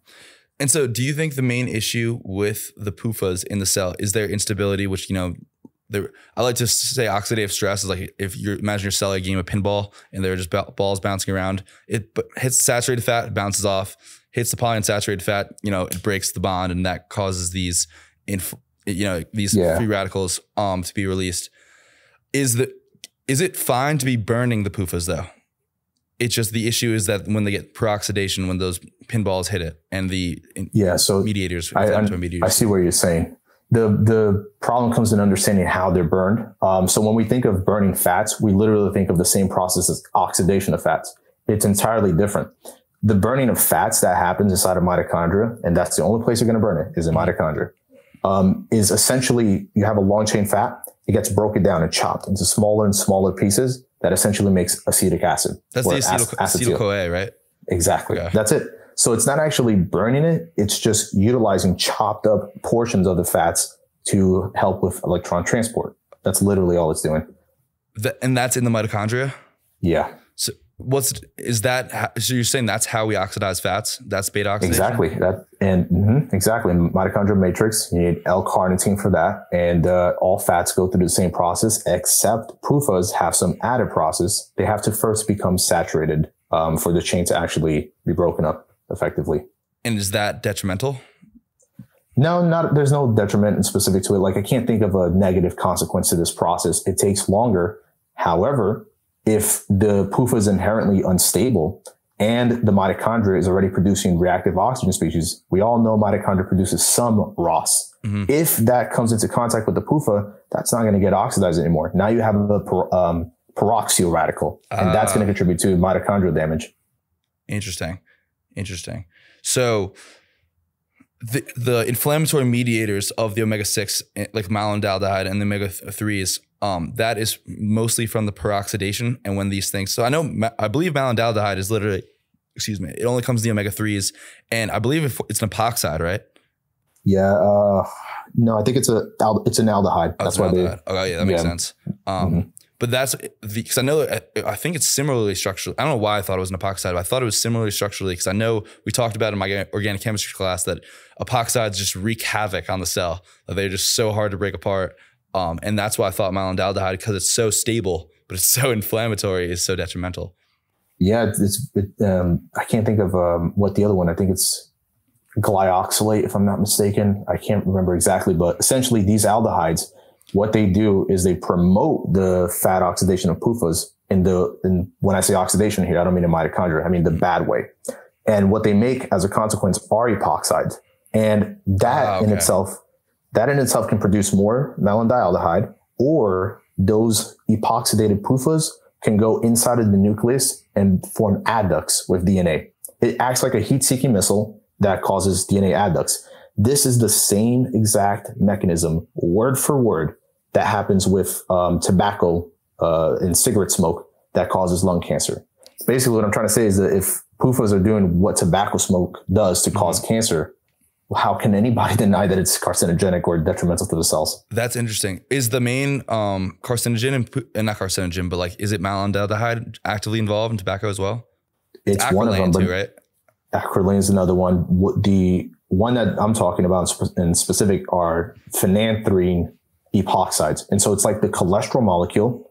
And so, do you think the main issue with the PUFAs in the cell is their instability, which, you know, I like to say oxidative stress is like if you imagine your cell like a game of pinball and there are just balls bouncing around, it hits saturated fat, it bounces off, hits the polyunsaturated fat, you know, it breaks the bond and that causes these, inf- you know, these yeah. free radicals um to be released. Is the is it fine to be burning the PUFAs though? It's just the issue is that when they get peroxidation, when those pinballs hit it, and the yeah, so mediators, I, I, I see what you're saying. The the problem comes in understanding how they're burned. Um, so when we think of burning fats, we literally think of the same process as oxidation of fats. It's entirely different. The burning of fats that happens inside of mitochondria, and that's the only place you're going to burn it is in mitochondria, um, is essentially you have a long chain fat. It gets broken down and chopped into smaller and smaller pieces that essentially makes acetic acid. That's the acetyl, acetyl CoA, right? Exactly. Okay. That's it. So it's not actually burning it. It's just utilizing chopped up portions of the fats to help with electron transport. That's literally all it's doing. The, and that's in the mitochondria? Yeah. What's is that so you're saying that's how we oxidize fats? That's beta oxidation? Exactly. That and mm-hmm, exactly. Mitochondrial matrix you need l-carnitine for that. And uh, all fats go through the same process except pufas have some added process. They have to first become saturated um, for the chain to actually be broken up effectively. And is that detrimental? No, not there's no detriment specific to it. Like I can't think of a negative consequence to this process. It takes longer. However, if the PUFA is inherently unstable and the mitochondria is already producing reactive oxygen species, we all know mitochondria produces some ROS. Mm-hmm. If that comes into contact with the PUFA, that's not going to get oxidized anymore. Now you have a per, um, peroxyl radical, and uh, that's going to contribute to mitochondrial damage. Interesting. Interesting. So the the inflammatory mediators of the omega six, eh, like malondialdehyde and the omega threes, um, that is mostly from the peroxidation and when these things. So I know I believe malondialdehyde is literally, excuse me, it only comes in the omega threes, and I believe if it's an epoxide, right? Yeah. Uh, no, I think it's a it's an aldehyde. Oh, that's why they. Oh yeah, that makes yeah. sense. Um, mm-hmm. But that's because I know I think it's similarly structured. I don't know why I thought it was an epoxide, but I thought it was similarly structurally because I know we talked about in my organic chemistry class that epoxides just wreak havoc on the cell. That they're just so hard to break apart. Um, and that's why I thought malondialdehyde because it's so stable, but it's so inflammatory, is so detrimental. Yeah, it's. It, um, I can't think of um, what the other one. I think it's glyoxylate, if I'm not mistaken. I can't remember exactly, but essentially these aldehydes what they do is they promote the fat oxidation of PUFAs in the, in, when I say oxidation here, I don't mean the mitochondria, I mean the bad way. And what they make as a consequence are epoxides. And that ah, okay. in itself, that in itself can produce more malondialdehyde or those epoxidated PUFAs can go inside of the nucleus and form adducts with DNA. It acts like a heat seeking missile that causes DNA adducts. This is the same exact mechanism, word for word, that happens with um, tobacco uh, and cigarette smoke that causes lung cancer. Basically, what I'm trying to say is that if PUFAs are doing what tobacco smoke does to cause mm-hmm. cancer, how can anybody deny that it's carcinogenic or detrimental to the cells? That's interesting. Is the main um, carcinogen and, and, not carcinogen, but like, is it malondialdehyde actively involved in tobacco as well? It's, it's one of them, too, right? Acrolein is another one. The one that I'm talking about in specific are phenanthrene epoxides. And so it's like the cholesterol molecule.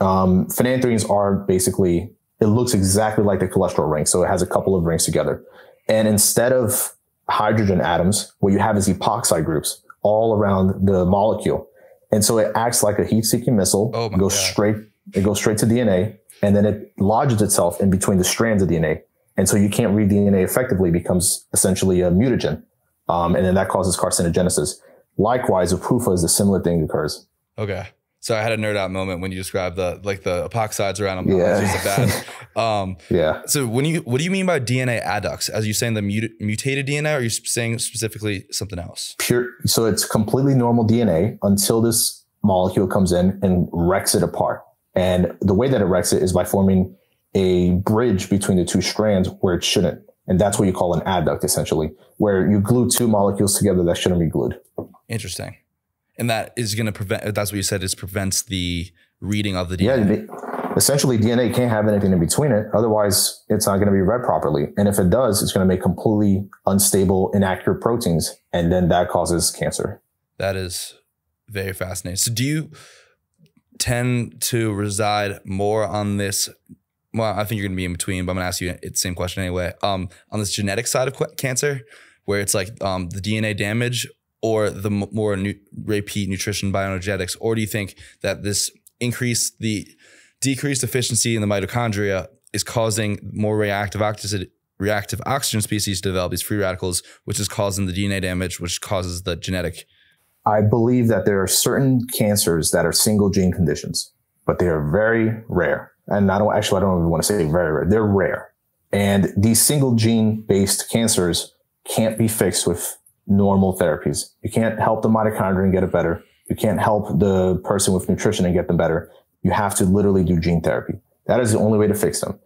Um, phenanthrenes are basically, it looks exactly like the cholesterol ring. So it has a couple of rings together. And instead of hydrogen atoms, what you have is epoxide groups all around the molecule. And so it acts like a heat seeking missile. Oh it goes God. straight, it goes straight to DNA and then it lodges itself in between the strands of DNA. And so you can't read DNA effectively becomes essentially a mutagen. Um, and then that causes carcinogenesis. Likewise, with PUFA is a similar thing occurs. Okay. So I had a nerd out moment when you described the like the epoxides around them. Yeah. Just bad. Um, Yeah. so when you what do you mean by DNA adducts? As you saying the mut- mutated DNA, or are you saying specifically something else? Pure. So it's completely normal DNA until this molecule comes in and wrecks it apart. And the way that it wrecks it is by forming a bridge between the two strands where it shouldn't. And that's what you call an adduct, essentially, where you glue two molecules together that shouldn't be glued. Interesting. And that is going to prevent. That's what you said. Is prevents the reading of the DNA. Yeah, essentially DNA can't have anything in between it. Otherwise, it's not going to be read properly. And if it does, it's going to make completely unstable, inaccurate proteins. And then that causes cancer. That is very fascinating. So, do you tend to reside more on this? Well, I think you're going to be in between, but I'm going to ask you the same question anyway. Um, on this genetic side of qu- cancer, where it's like um, the DNA damage or the more nu- repeat nutrition bioenergetics, or do you think that this increase the decreased efficiency in the mitochondria is causing more reactive oxygen reactive oxygen species to develop these free radicals, which is causing the DNA damage, which causes the genetic I believe that there are certain cancers that are single gene conditions, but they are very rare. And I don't actually, I don't even want to say very rare. They're rare. And these single gene based cancers can't be fixed with normal therapies. You can't help the mitochondria and get it better. You can't help the person with nutrition and get them better. You have to literally do gene therapy. That is the only way to fix them.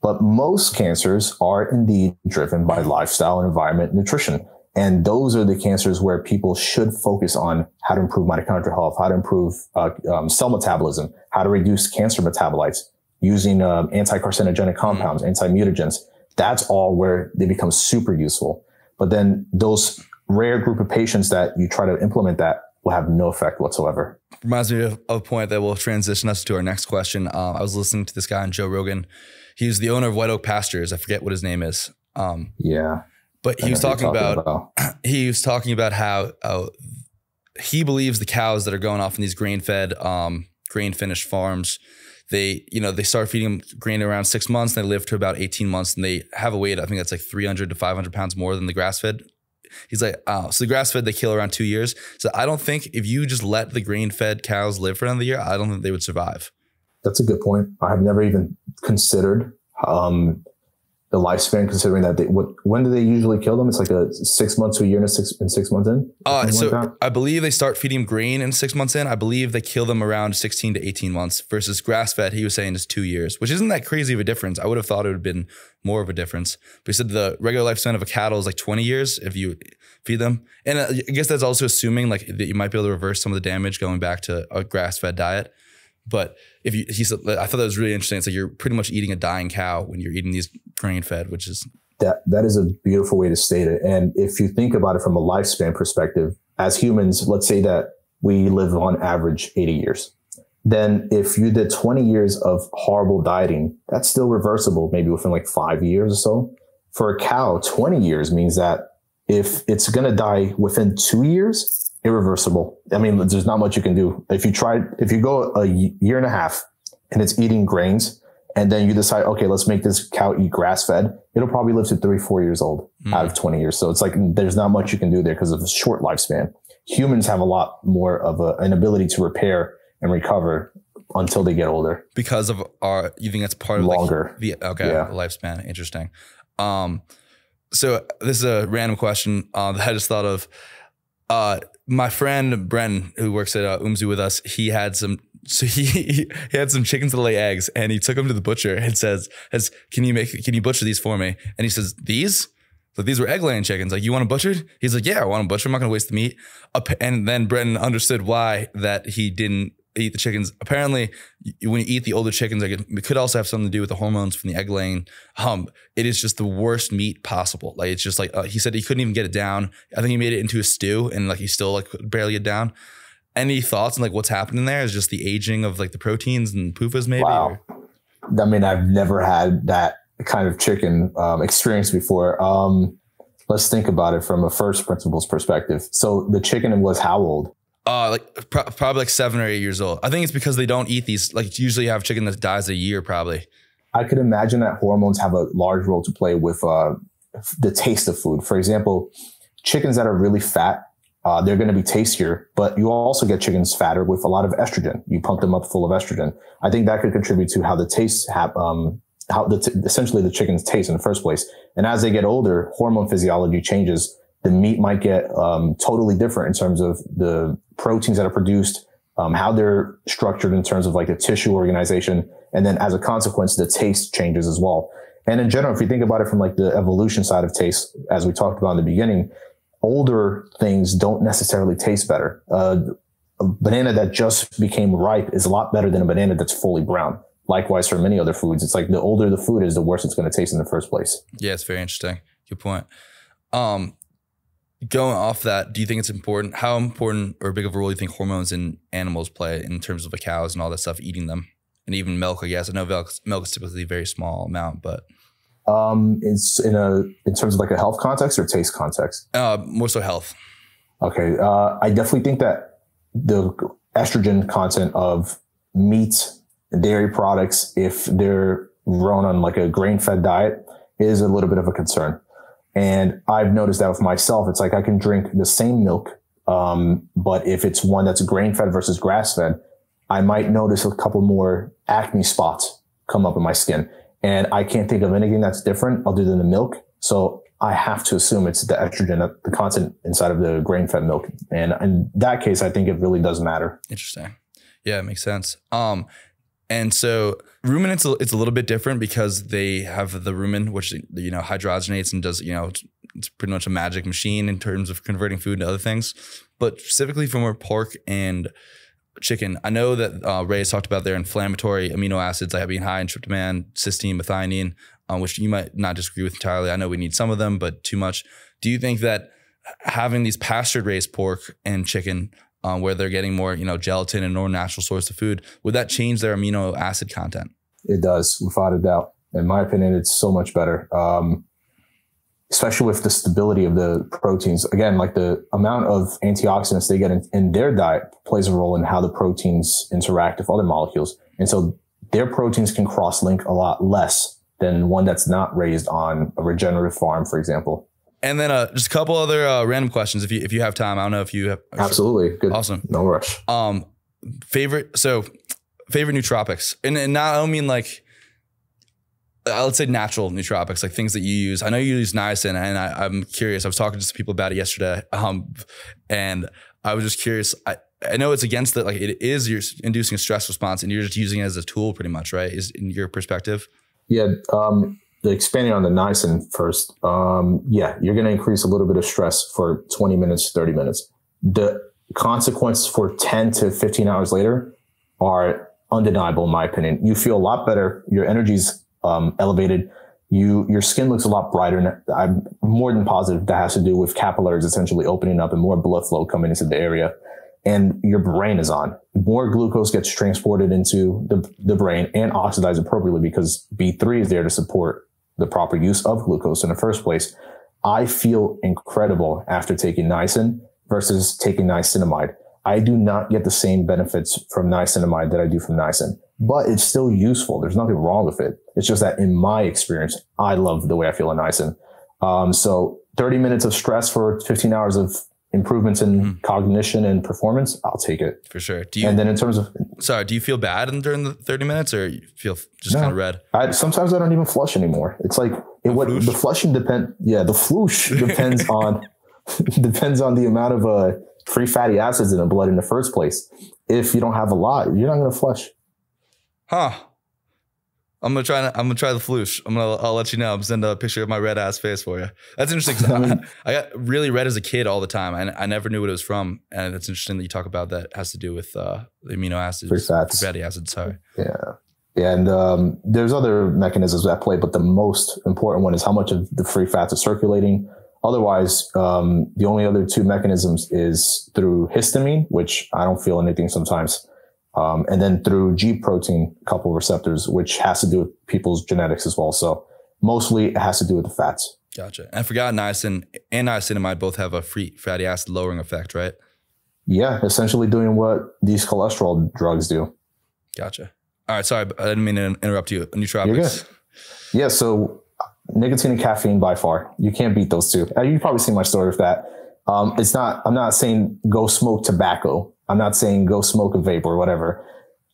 But most cancers are indeed driven by lifestyle, and environment, nutrition. And those are the cancers where people should focus on how to improve mitochondrial health, how to improve uh, um, cell metabolism, how to reduce cancer metabolites using um, anti-carcinogenic compounds, anti-mutagens. That's all where they become super useful. But then those rare group of patients that you try to implement that will have no effect whatsoever. reminds me of, a point that will transition us to our next question. Uh, I was listening to this guy on Joe Rogan. He's the owner of White Oak Pastures. I forget what his name is. Um, Yeah. but he was what talking you're about, he was talking about how uh, he believes the cows that are going off in these grain fed, um, grain finished farms, they, you know, they start feeding them grain around six months and they live to about 18 months and they have a weight, I think that's like 300 to 500 pounds more than the grass fed. He's like, oh, so the grass fed, they kill around two years. So I don't think if you just let the grain fed cows live for another year, I don't think they would survive. That's a good point. I have never even considered um, the lifespan, considering that they, what, when do they usually kill them? It's like a six months to a year and a six and six months in. Uh, so like? I believe they start feeding grain in six months in. I believe they kill them around 16 to 18 months versus grass fed, he was saying is two years, which isn't that crazy of a difference. I would have thought it would have been more of a difference. But he said the regular lifespan of a cattle is like 20 years if you feed them. And uh, I guess that's also assuming like that you might be able to reverse some of the damage going back to a grass fed diet. But if you, he said, I thought that was really interesting. It's like you're pretty much eating a dying cow when you're eating these grain fed, which is that that is a beautiful way to state it. And if you think about it from a lifespan perspective, as humans, let's say that we live on average 80 years. Then if you did 20 years of horrible dieting, that's still reversible, maybe within like five years or so. For a cow, 20 years means that if it's going to die within two years, irreversible. I mean, there's not much you can do. If you try, if you go a year and a half and it's eating grains, and then you decide, okay, let's make this cow eat grass fed, it'll probably live to three, four years old Mm. out of 20 years. So it's like there's not much you can do there because of the short lifespan. Humans have a lot more of a, an ability to repair and recover until they get older. because of our you think that's part of like, Longer. the okay Yeah. lifespan interesting um so this is a random question uh, that i just thought of uh my friend brenton who works at uh, umzu with us he had some so he he had some chickens to lay eggs and he took them to the butcher and says has can you make can you butcher these for me and he says these so these were egg laying chickens. Like, you want them butchered? He's like, yeah, I want them butchered. I'm not going to waste the meat. And then Brenton understood why that he didn't eat the chickens. Apparently, when you eat the older chickens, it, it could also have something to do with the hormones from the egg laying. Um, it is just the worst meat possible. Like, it's just like uh, he said he couldn't even get it down. I think he made it into a stew, and like he still like barely get down. Any thoughts on like what's happening there? Is just the aging of like the proteins and pufas, maybe? Wow. or- I mean, I've never had that kind of chicken um, experience before. Um, let's think about it from a first principles perspective. So the chicken was how old? Uh, like pro- probably like seven or eight years old. I think it's because they don't eat these. Like usually you have chicken that dies a year, probably. I could imagine that hormones have a large role to play with uh, the taste of food. For example, chickens that are really fat, uh, they're going to be tastier, but you also get chickens fatter with a lot of estrogen. You pump them up full of estrogen. I think that could contribute to how the taste have, um, how the t- essentially the chickens taste in the first place. And as they get older, hormone physiology changes. The meat might get um, totally different in terms of the proteins that are produced, um, how they're structured in terms of like the tissue organization, and then as a consequence, the taste changes as well. And in general, if you think about it from like the evolution side of taste, as we talked about in the beginning, older things don't necessarily taste better. Uh, a banana that just became ripe is a lot better than a banana that's fully brown. Likewise for many other foods, it's like the older the food is, the worse it's going to taste in the first place. Yeah, it's very interesting. Good point. Um, going off that, do you think it's important? How important or big of a role do you think hormones in animals play in terms of the cows and all that stuff, eating them, and even milk? I guess I know milk, milk is typically a very small amount, but um, it's in a in terms of like a health context or taste context. Uh, more so health. Okay, uh, I definitely think that the estrogen content of meat dairy products, if they're grown on like a grain fed diet, is a little bit of a concern. And I've noticed that with myself, it's like I can drink the same milk, um, but if it's one that's grain fed versus grass fed, I might notice a couple more acne spots come up in my skin. And I can't think of anything that's different other than the milk. So I have to assume it's the estrogen, the content inside of the grain fed milk. And in that case, I think it really does matter. Interesting. Yeah, it makes sense. Um, and so ruminants, it's a little bit different because they have the rumen, which, you know, hydrogenates and does, you know, it's, pretty much a magic machine in terms of converting food to other things. But specifically from pork and chicken. I know that uh, Ray has talked about their inflammatory amino acids like being high in tryptophan, cysteine, methionine, um, which you might not disagree with entirely. I know we need some of them, but too much. Do you think that having these pastured raised pork and chicken, um, where they're getting more, you know, gelatin and more natural source of food, would that change their amino acid content? It does, without a doubt. In my opinion, it's so much better. Um, especially with the stability of the proteins. Again, like the amount of antioxidants they get in, in, their diet plays a role in how the proteins interact with other molecules. And so their proteins can cross link a lot less than one that's not raised on a regenerative farm, for example. And then uh, just a couple other uh, random questions if you if you have time. I don't know if you have. Absolutely. Good. Awesome. No rush. Um, favorite. So favorite nootropics, and, and not I don't mean like uh, let's say natural nootropics, like things that you use. I know you use niacin, and I, am curious. I was talking to some people about it yesterday, um, and I was just curious. I, I know it's against that, like it is you're inducing a stress response, and you're just using it as a tool, pretty much, right? Is in your perspective? Yeah. Um, expanding on the niacin first. Um, yeah, you're going to increase a little bit of stress for 20 minutes, 30 minutes. The consequences for 10 to 15 hours later are undeniable, in my opinion. You feel a lot better. Your energy's um, elevated, you your skin looks a lot brighter. And I'm more than positive that has to do with capillaries essentially opening up and more blood flow coming into the area. And your brain is on. More glucose gets transported into the, the brain and oxidized appropriately because B3 is there to support the proper use of glucose in the first place. I feel incredible after taking niacin versus taking niacinamide. I do not get the same benefits from niacinamide that I do from niacin but it's still useful. There's nothing wrong with it. It's just that in my experience, I love the way I feel in niacin. Um, so 30 minutes of stress for 15 hours of improvements in mm-hmm. cognition and performance, I'll take it. For sure. Do you, and then in terms of, sorry, do you feel bad in, during the 30 minutes or you feel just no, kind of red? I, sometimes I don't even flush anymore. It's like it, what the flushing depend. Yeah. The flush depends on, depends on the amount of, uh, free fatty acids in the blood in the first place. If you don't have a lot, you're not going to flush huh? I'm gonna try. I'm gonna try the floosh. I'm gonna. I'll let you know. I'm send a picture of my red ass face for you. That's interesting. I, I, got really red as a kid all the time. I, I never knew what it was from, and it's interesting that you talk about that. It has to do with uh, the amino acids, free fats, fatty acids. Sorry. Yeah, yeah, and um, there's other mechanisms at play, but the most important one is how much of the free fats are circulating. Otherwise, um, the only other two mechanisms is through histamine, which I don't feel anything sometimes um, and then through G protein couple receptors, which has to do with people's genetics as well. So mostly it has to do with the fats. Gotcha. I forgot niacin and niacinamide both have a free fatty acid lowering effect, right? Yeah, essentially doing what these cholesterol drugs do. Gotcha. All right, sorry, I didn't mean to interrupt you. Nootropics. Yeah, so nicotine and caffeine by far. You can't beat those two. Uh, You've probably seen my story with that. Um, it's not, I'm not saying go smoke tobacco. I'm not saying go smoke a vape or whatever.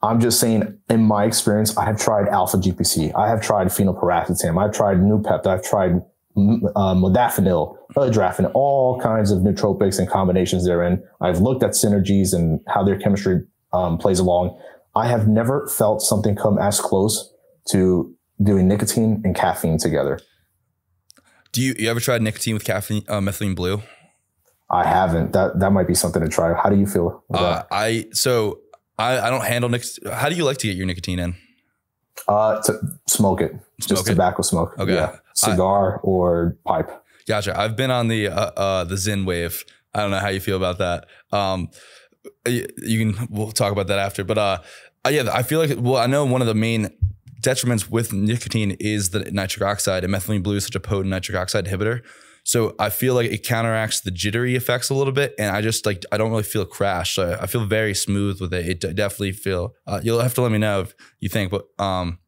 I'm just saying, in my experience, I have tried alpha GPC. I have tried phenylpiracetam. I've tried Noopept. I've tried uh, modafinil, adrafinil, all kinds of nootropics and combinations therein. I've looked at synergies and how their chemistry um, plays along. I have never felt something come as close to doing nicotine and caffeine together. Do you, you ever tried nicotine with caffeine, uh, methylene blue? I haven't. That that might be something to try. How do you feel? Uh. I so I, I don't handle nic- How do you like to get your nicotine in? Uh, to smoke it, just it? tobacco smoke. Okay. Yeah, cigar or pipe. Gotcha. I've been on the uh, uh, the Zyn wave. I don't know how you feel about that. Um, you, you can we'll talk about that after. But uh, uh, yeah, I feel like well, I know one of the main detriments with nicotine is the nitric oxide, and methylene blue is such a potent nitric oxide inhibitor. So I feel like it counteracts the jittery effects a little bit, and I just like I don't really feel a crash. So I feel very smooth with it. It definitely feel. Uh, you'll have to let me know if you think. But um,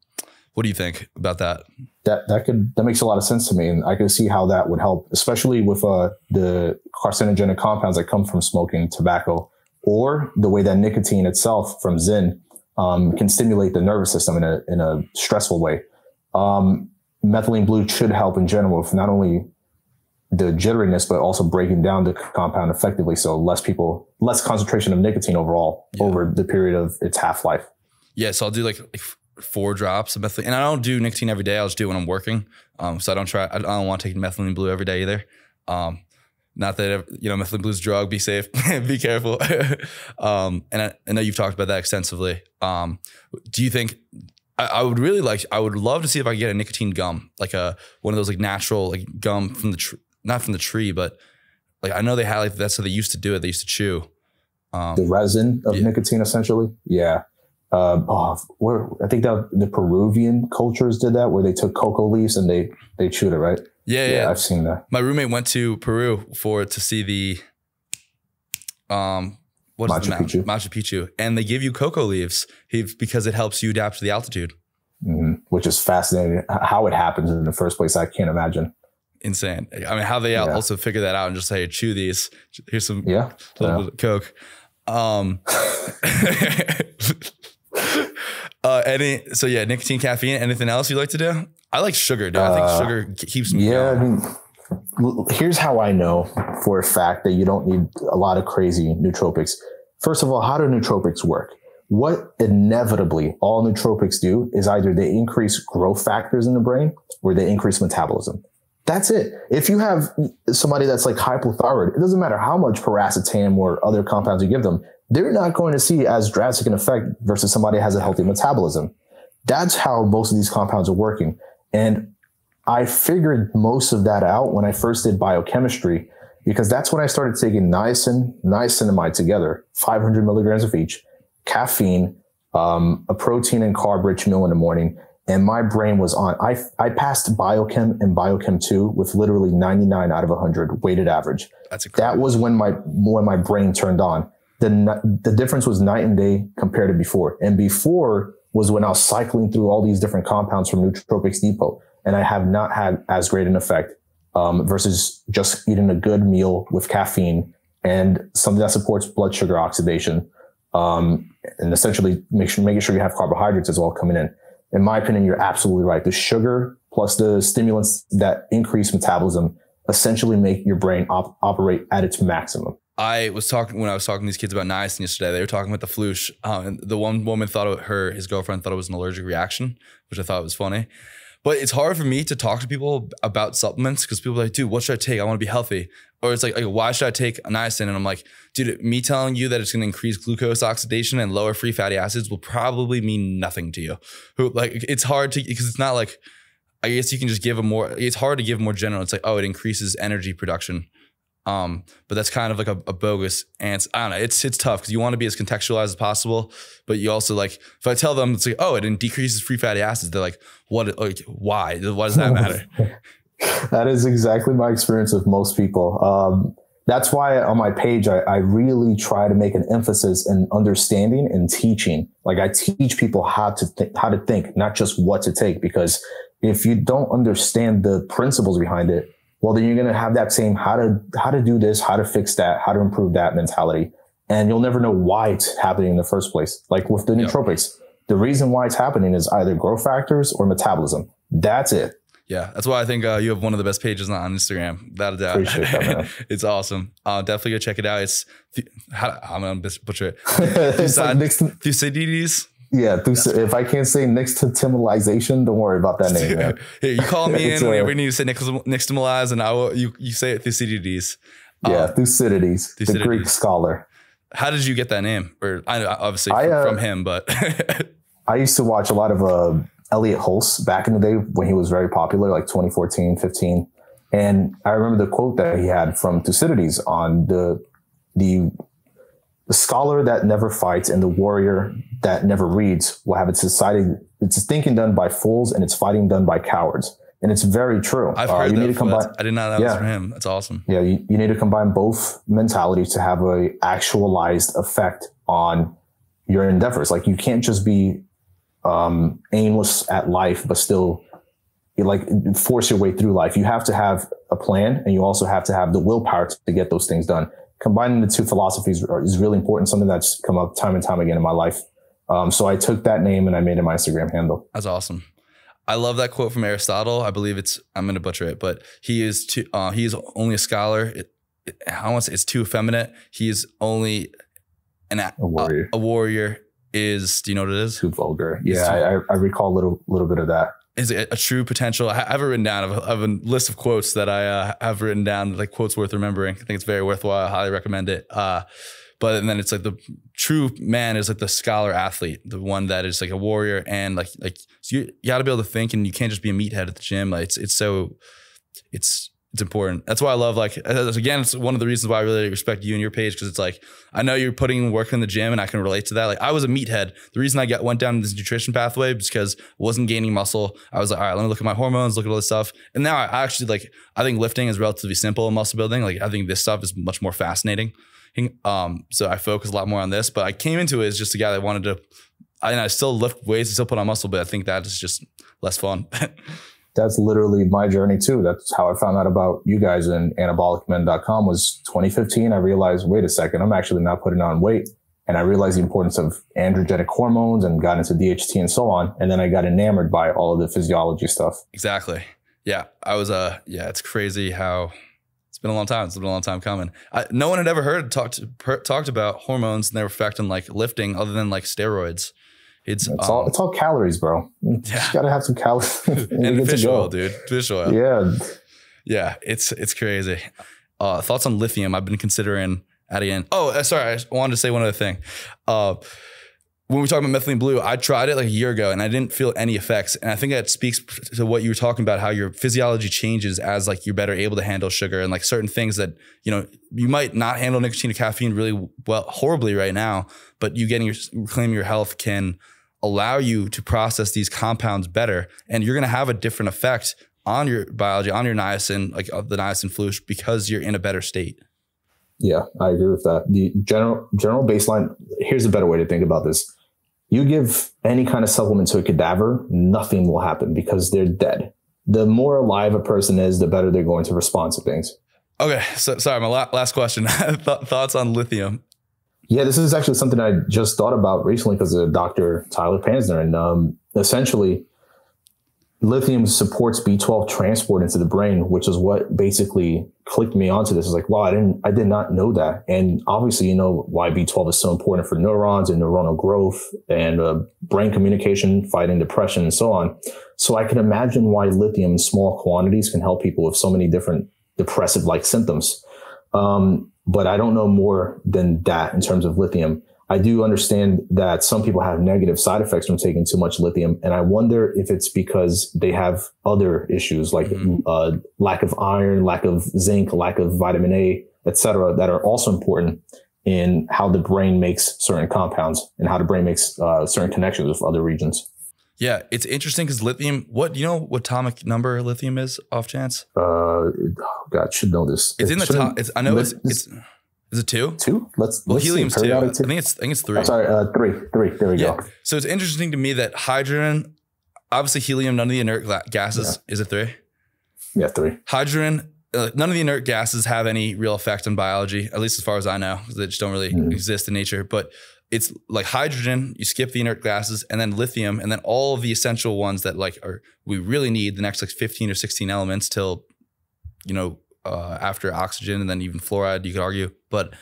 what do you think about that? That that could that makes a lot of sense to me, and I can see how that would help, especially with uh, the carcinogenic compounds that come from smoking tobacco, or the way that nicotine itself from Zyn um, can stimulate the nervous system in a in a stressful way. Um, methylene blue should help in general with not only the jitteriness, but also breaking down the compound effectively. So less people, less concentration of nicotine overall Yeah. over the period of its half life. Yeah, so I'll do like, like four drops of methylene, and I don't do nicotine every day. I'll just do it when I'm working. Um, so I don't try. I don't want to take methylene blue every day either. Um, not that you know methylene blue's a drug. Be safe. be careful. um, and I, I know you've talked about that extensively. Um, do you think? I, I would really like. I would love to see if I could get a nicotine gum, like a one of those like natural like gum from the tree, not from the tree, but like I know they had like that's how they used to do it. They used to chew. Um, The resin of Yeah. nicotine, essentially. Yeah. Uh, oh, where, I think that the Peruvian cultures did that, where they took cocoa leaves and they they chewed it, right? yeah, yeah. I've seen that. My roommate went to Peru for to see the um what is the Machu? Picchu. Machu Picchu, and they give you cocoa leaves because it helps you adapt to the altitude. hmm Which is fascinating. How it happens in the first place, I can't imagine. Insane. I mean, how they Yeah. also figure that out and just say, chew these. Here's some Yeah. Yeah. coke. Um. uh. Any. So yeah, nicotine, caffeine. Anything else you like to do? I like sugar, dude. I think Uh, sugar keeps me. Yeah, I going. mean, here's how I know for a fact that you don't need a lot of crazy nootropics. First of all, how do nootropics work? What inevitably all nootropics do is either they increase growth factors in the brain or they increase metabolism. That's it. If you have somebody that's like hypothyroid, it doesn't matter how much piracetam or other compounds you give them, they're not going to see as drastic an effect versus somebody has a healthy metabolism. That's how most of these compounds are working. And I figured most of that out when I first did biochemistry, because that's when I started taking niacin, niacinamide together, 500 milligrams of each, caffeine, um, a protein and carb rich meal in the morning. And my brain was on. I, I passed biochem and biochem two with literally 99 out of 100 weighted average. That's incredible. That was when my, when my brain turned on. The, the difference was night and day compared to before. And before was when I was cycling through all these different compounds from Nootropics Depot. And I have not had as great an effect, um, versus just eating a good meal with caffeine and something that supports blood sugar oxidation. Um, and essentially make sure, making sure you have carbohydrates as well coming in. In my opinion, you're absolutely right. The sugar plus the stimulants that increase metabolism essentially make your brain op- operate at its maximum. I was talking when I was talking to these kids about niacin yesterday. They were talking about the floosh. Uh, and the one woman thought it, her his girlfriend thought it was an allergic reaction, which I thought was funny. But it's hard for me to talk to people about supplements because people are like, dude, what should I take? I want to be healthy. Or it's like, like, why should I take niacin? And I'm like, dude, me telling you that it's going to increase glucose oxidation and lower free fatty acids will probably mean nothing to you. Who like it's hard to because it's not like I guess you can just give a more. It's hard to give more general. It's like, oh, it increases energy production. Um, but that's kind of like a, a bogus answer. I don't know. It's it's tough because you want to be as contextualized as possible, but you also like if I tell them it's like, oh, it decreases free fatty acids, they're like, what? Like, why? Why does that matter? that is exactly my experience with most people. Um, that's why on my page, I, I really try to make an emphasis in understanding and teaching. Like I teach people how to th- how to think, not just what to take, because if you don't understand the principles behind it, well, then you're going to have that same how to, how to do this, how to fix that, how to improve that mentality. And you'll never know why it's happening in the first place. Like with the nootropics, the reason why it's happening is either growth factors or metabolism. That's it. Yeah, that's why I think uh, you have one of the best pages on Instagram. Without a doubt. That, it's awesome. Uh, definitely go check it out. It's how, I'm gonna butcher it. it's like next to, Thucydides. Yeah, if I can't say nixtamalization, don't worry about that name. Man. Here, you call me in whenever you need to say nixtamalize, and I will. You you say it Thucydides. Yeah, um, Thucydides, Thucydides, the Greek scholar. How did you get that name? Or I obviously I, uh, from him, but I used to watch a lot of uh, Elliott Hulse back in the day when he was very popular, like 2014, 15. And I remember the quote that he had from Thucydides on the, the, the scholar that never fights and the warrior that never reads will have its decided, its thinking done by fools and its fighting done by cowards. And it's very true. I've uh, heard you that. Need to combine, I did not know that yeah, was from him. That's awesome. Yeah. You, you need to combine both mentalities to have a actualized effect on your endeavors. Like you can't just be um, aimless at life, but still like force your way through life. You have to have a plan and you also have to have the willpower to get those things done. Combining the two philosophies is really important. Something that's come up time and time again in my life. Um, so I took that name and I made it my Instagram handle. That's awesome. I love that quote from Aristotle. I believe it's I'm going to butcher it, but he is too, uh, he is only a scholar. It, it, I want to say it's too effeminate. He is only an a warrior. A, a warrior is do you know what it is? Too vulgar. Yeah, I, I, recall a little little bit of that. Is it a true potential? I have it written down. I have a, I have a list of quotes that I uh, have written down, like quotes worth remembering. I think it's very worthwhile. I highly recommend it. Uh, but then it's like the true man is like the scholar athlete, the one that is like a warrior and like like so you, you got to be able to think and you can't just be a meathead at the gym. Like it's it's so it's it's important. That's why I love like again, it's one of the reasons why I really respect you and your page because it's like I know you're putting work in the gym and I can relate to that. Like I was a meathead. The reason I got went down this nutrition pathway because I wasn't gaining muscle. I was like, all right, let me look at my hormones, look at all this stuff. And now I actually like I think lifting is relatively simple in muscle building. Like I think this stuff is much more fascinating. Um, so I focus a lot more on this. But I came into it as just a guy that wanted to. I, and I still lift weights, and still put on muscle, but I think that is just less fun. that's literally my journey too. That's how I found out about you guys and anabolicmen.com was 2015. I realized, wait a second, I'm actually not putting on weight. And I realized the importance of androgenic hormones and got into DHT and so on. And then I got enamored by all of the physiology stuff. Exactly. Yeah. I was, uh, yeah, it's crazy how it's been a long time. It's been a long time coming. I, no one had ever heard talked, talked about hormones and their effect on like lifting other than like steroids. It's, it's um, all it's all calories, bro. You yeah. gotta have some calories. and fish oil, dude. Fish oil. Yeah. Yeah. It's it's crazy. Uh, thoughts on lithium? I've been considering adding in. Oh, uh, sorry. I wanted to say one other thing. Uh, when we talk about methylene blue, I tried it like a year ago and I didn't feel any effects. And I think that speaks to what you were talking about, how your physiology changes as like you're better able to handle sugar and like certain things that, you know, you might not handle nicotine or caffeine really well, horribly right now, but you getting your, reclaiming your health can allow you to process these compounds better. And you're going to have a different effect on your biology, on your niacin, like the niacin flush, because you're in a better state. Yeah, I agree with that. The general general baseline. Here's a better way to think about this: you give any kind of supplement to a cadaver, nothing will happen because they're dead. The more alive a person is, the better they're going to respond to things. Okay, so sorry, my last question. Thoughts on lithium? Yeah, this is actually something I just thought about recently because of Dr. Tyler Pansner. And um, essentially, lithium supports B12 transport into the brain, which is what basically clicked me onto this. It's like, wow, I didn't, I did not know that. And obviously, you know why B12 is so important for neurons and neuronal growth and uh, brain communication, fighting depression, and so on. So I can imagine why lithium in small quantities can help people with so many different depressive like symptoms. Um, but I don't know more than that in terms of lithium. I do understand that some people have negative side effects from taking too much lithium. And I wonder if it's because they have other issues like mm-hmm. uh, lack of iron, lack of zinc, lack of vitamin A, etc., that are also important in how the brain makes certain compounds and how the brain makes uh, certain connections with other regions. Yeah, it's interesting because lithium. What you know? What atomic number lithium is? Off chance? Uh, oh God, should know this. It's it in the top. It's, I know it's, it's. Is it two? Two. Let's. Well, let's helium's two. I think it's. I think it's three. sorry, uh, three. Three. There we yeah. go. So it's interesting to me that hydrogen. obviously helium, none of the inert gases. Is it three? Yeah, three. Hydrogen, uh, none of the inert gases have any real effect on biology, at least as far as I know, they just don't really Mhm. exist in nature. But it's like hydrogen, you skip the inert gases, and then lithium, and then all of the essential ones that like are we really need the next like 15 or 16 elements till, you know, uh, after oxygen and then even fluoride, you could argue. But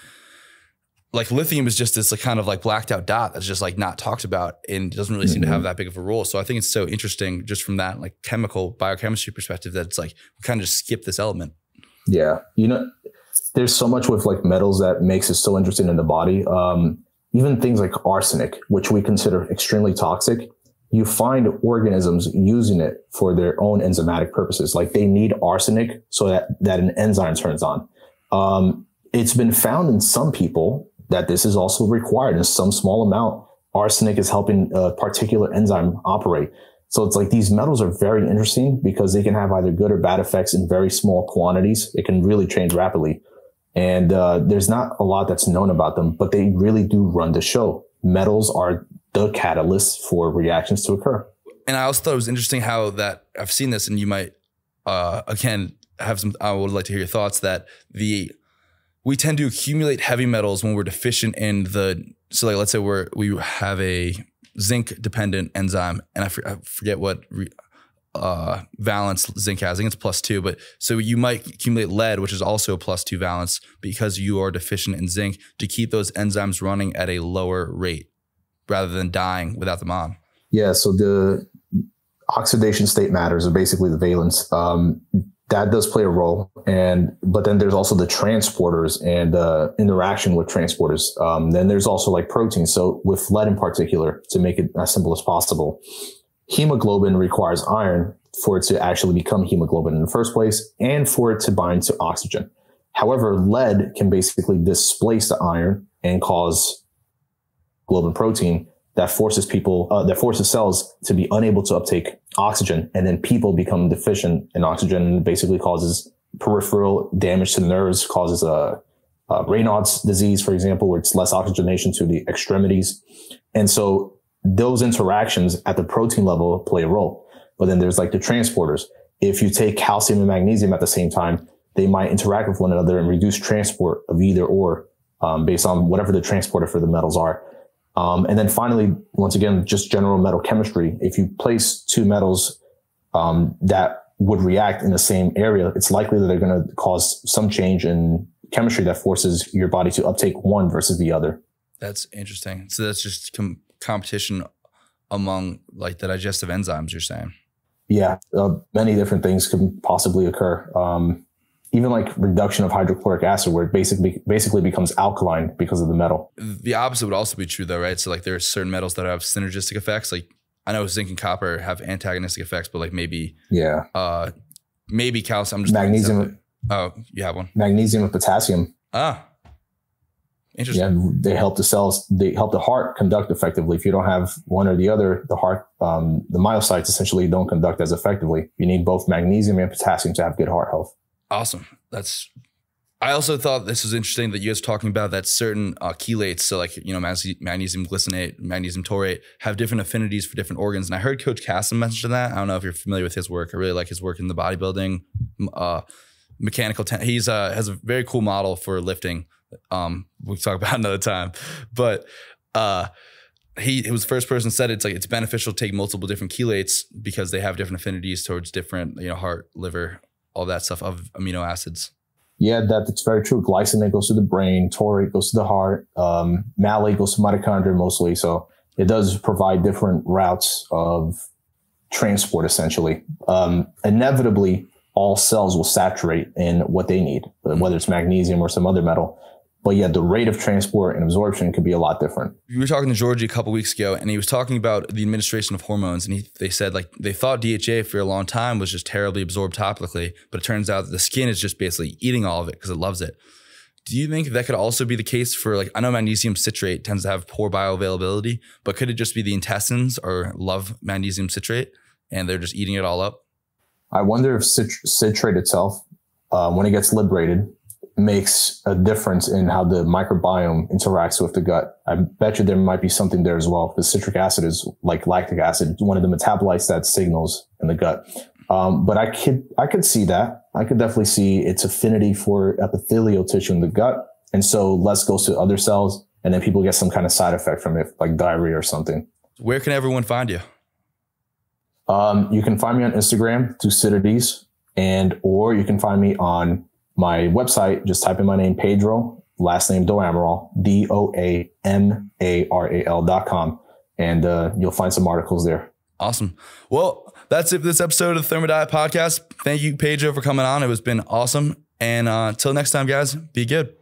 like lithium is just this like kind of like blacked out dot that's just like not talked about and doesn't really seem to have that big of a role. So I think it's so interesting just from that like chemical biochemistry perspective that it's like we kind of just skip this element. Yeah. You know, there's so much with like metals that makes it so interesting in the body. Um, even things like arsenic, which we consider extremely toxic, you find organisms using it for their own enzymatic purposes. Like they need arsenic so that, that an enzyme turns on. Um, it's been found in some people that this is also required in some small amount. Arsenic is helping a particular enzyme operate. So it's like these metals are very interesting because they can have either good or bad effects in very small quantities. It can really change rapidly. And uh, there's not a lot that's known about them, but they really do run the show. Metals are the catalyst for reactions to occur. And I also thought it was interesting how that I've seen this, and you might uh, again have some. I would like to hear your thoughts that the we tend to accumulate heavy metals when we're deficient in the. So like, let's say we're we have a zinc dependent enzyme, and I, for, I forget what re, uh, valence zinc has. I think it's plus two, but so you might accumulate lead, which is also a plus two valence because you are deficient in zinc to keep those enzymes running at a lower rate rather than dying without them on. Yeah. So the oxidation state matters or basically the valence. Um, that does play a role. And, but then there's also the transporters and the interaction with transporters. Um, then there's also like proteins. So with lead in particular, to make it as simple as possible, hemoglobin requires iron for it to actually become hemoglobin in the first place and for it to bind to oxygen. However, lead can basically displace the iron and cause globin protein that forces people, uh, that forces cells to be unable to uptake oxygen. And then people become deficient in oxygen and basically causes peripheral damage to the nerves, causes a, a Raynaud's disease, for example, where it's less oxygenation to the extremities. And so those interactions at the protein level play a role. But then there's like the transporters. If you take calcium and magnesium at the same time, they might interact with one another and reduce transport of either or um, based on whatever the transporter for the metals are. Um, and then finally, once again, just general metal chemistry. If you place two metals um, that would react in the same area, it's likely that they're going to cause some change in chemistry that forces your body to uptake one versus the other. That's interesting. So that's just com- competition among like the digestive enzymes. You're saying? Yeah, uh, many different things could possibly occur. Um, even like reduction of hydrochloric acid, where it basically basically becomes alkaline because of the metal. The opposite would also be true, though, right? So like there are certain metals that have synergistic effects. Like I know zinc and copper have antagonistic effects, but like maybe Yeah, uh maybe calcium. I'm just magnesium, Oh, you have one. magnesium and potassium. Ah, interesting. Yeah, they help the cells. They help the heart conduct effectively. If you don't have one or the other, the heart, um, the myocytes essentially don't conduct as effectively. You need both magnesium and potassium to have good heart health. Awesome. That's. I also thought this was interesting that you guys were talking about that certain uh, chelates, so like you know magnesium, glycinate, magnesium taurate, have different affinities for different organs. And I heard Coach Casson mention that. I don't know if you're familiar with his work. I really like his work in the bodybuilding, uh, mechanical. Ten- he's uh, has a very cool model for lifting. Um, we talk about another time, but uh, he, he was the first person said it's like it's beneficial to take multiple different chelates because they have different affinities towards different you know heart, liver, all that stuff of amino acids. Yeah, that, that's very true. Glycinate goes to the brain, taurate goes to the heart, um, malate goes to mitochondria mostly. So it does provide different routes of transport essentially. Um, inevitably, all cells will saturate in what they need, whether it's magnesium or some other metal. But yeah, the rate of transport and absorption could be a lot different. We were talking to Georgi a couple weeks ago, and he was talking about the administration of hormones, and he, they said like they thought DHA for a long time was just terribly absorbed topically, but it turns out that the skin is just basically eating all of it because it loves it. Do you think that could also be the case for like I know magnesium citrate tends to have poor bioavailability, but could it just be the intestines or love magnesium citrate and they're just eating it all up? I wonder if cit- citrate itself, uh, when it gets liberated, makes a difference in how the microbiome interacts with the gut. I bet you there might be something there as well. Because citric acid is like lactic acid, one of the metabolites that signals in the gut. Um, but I could I could see that. I could definitely see its affinity for epithelial tissue in the gut, and so less goes to other cells, and then people get some kind of side effect from it, like diarrhea or something. Where can everyone find you? Um, you can find me on Instagram, Thucydides, and or you can find me on my website. Just type in my name, Pedro, last name Doamaral, D O A M A R A L dot com, and uh, you'll find some articles there. Awesome. Well, that's it for this episode of the Thermo Diet Podcast. Thank you, Pedro, for coming on. It was been awesome. And uh, until next time, guys, be good.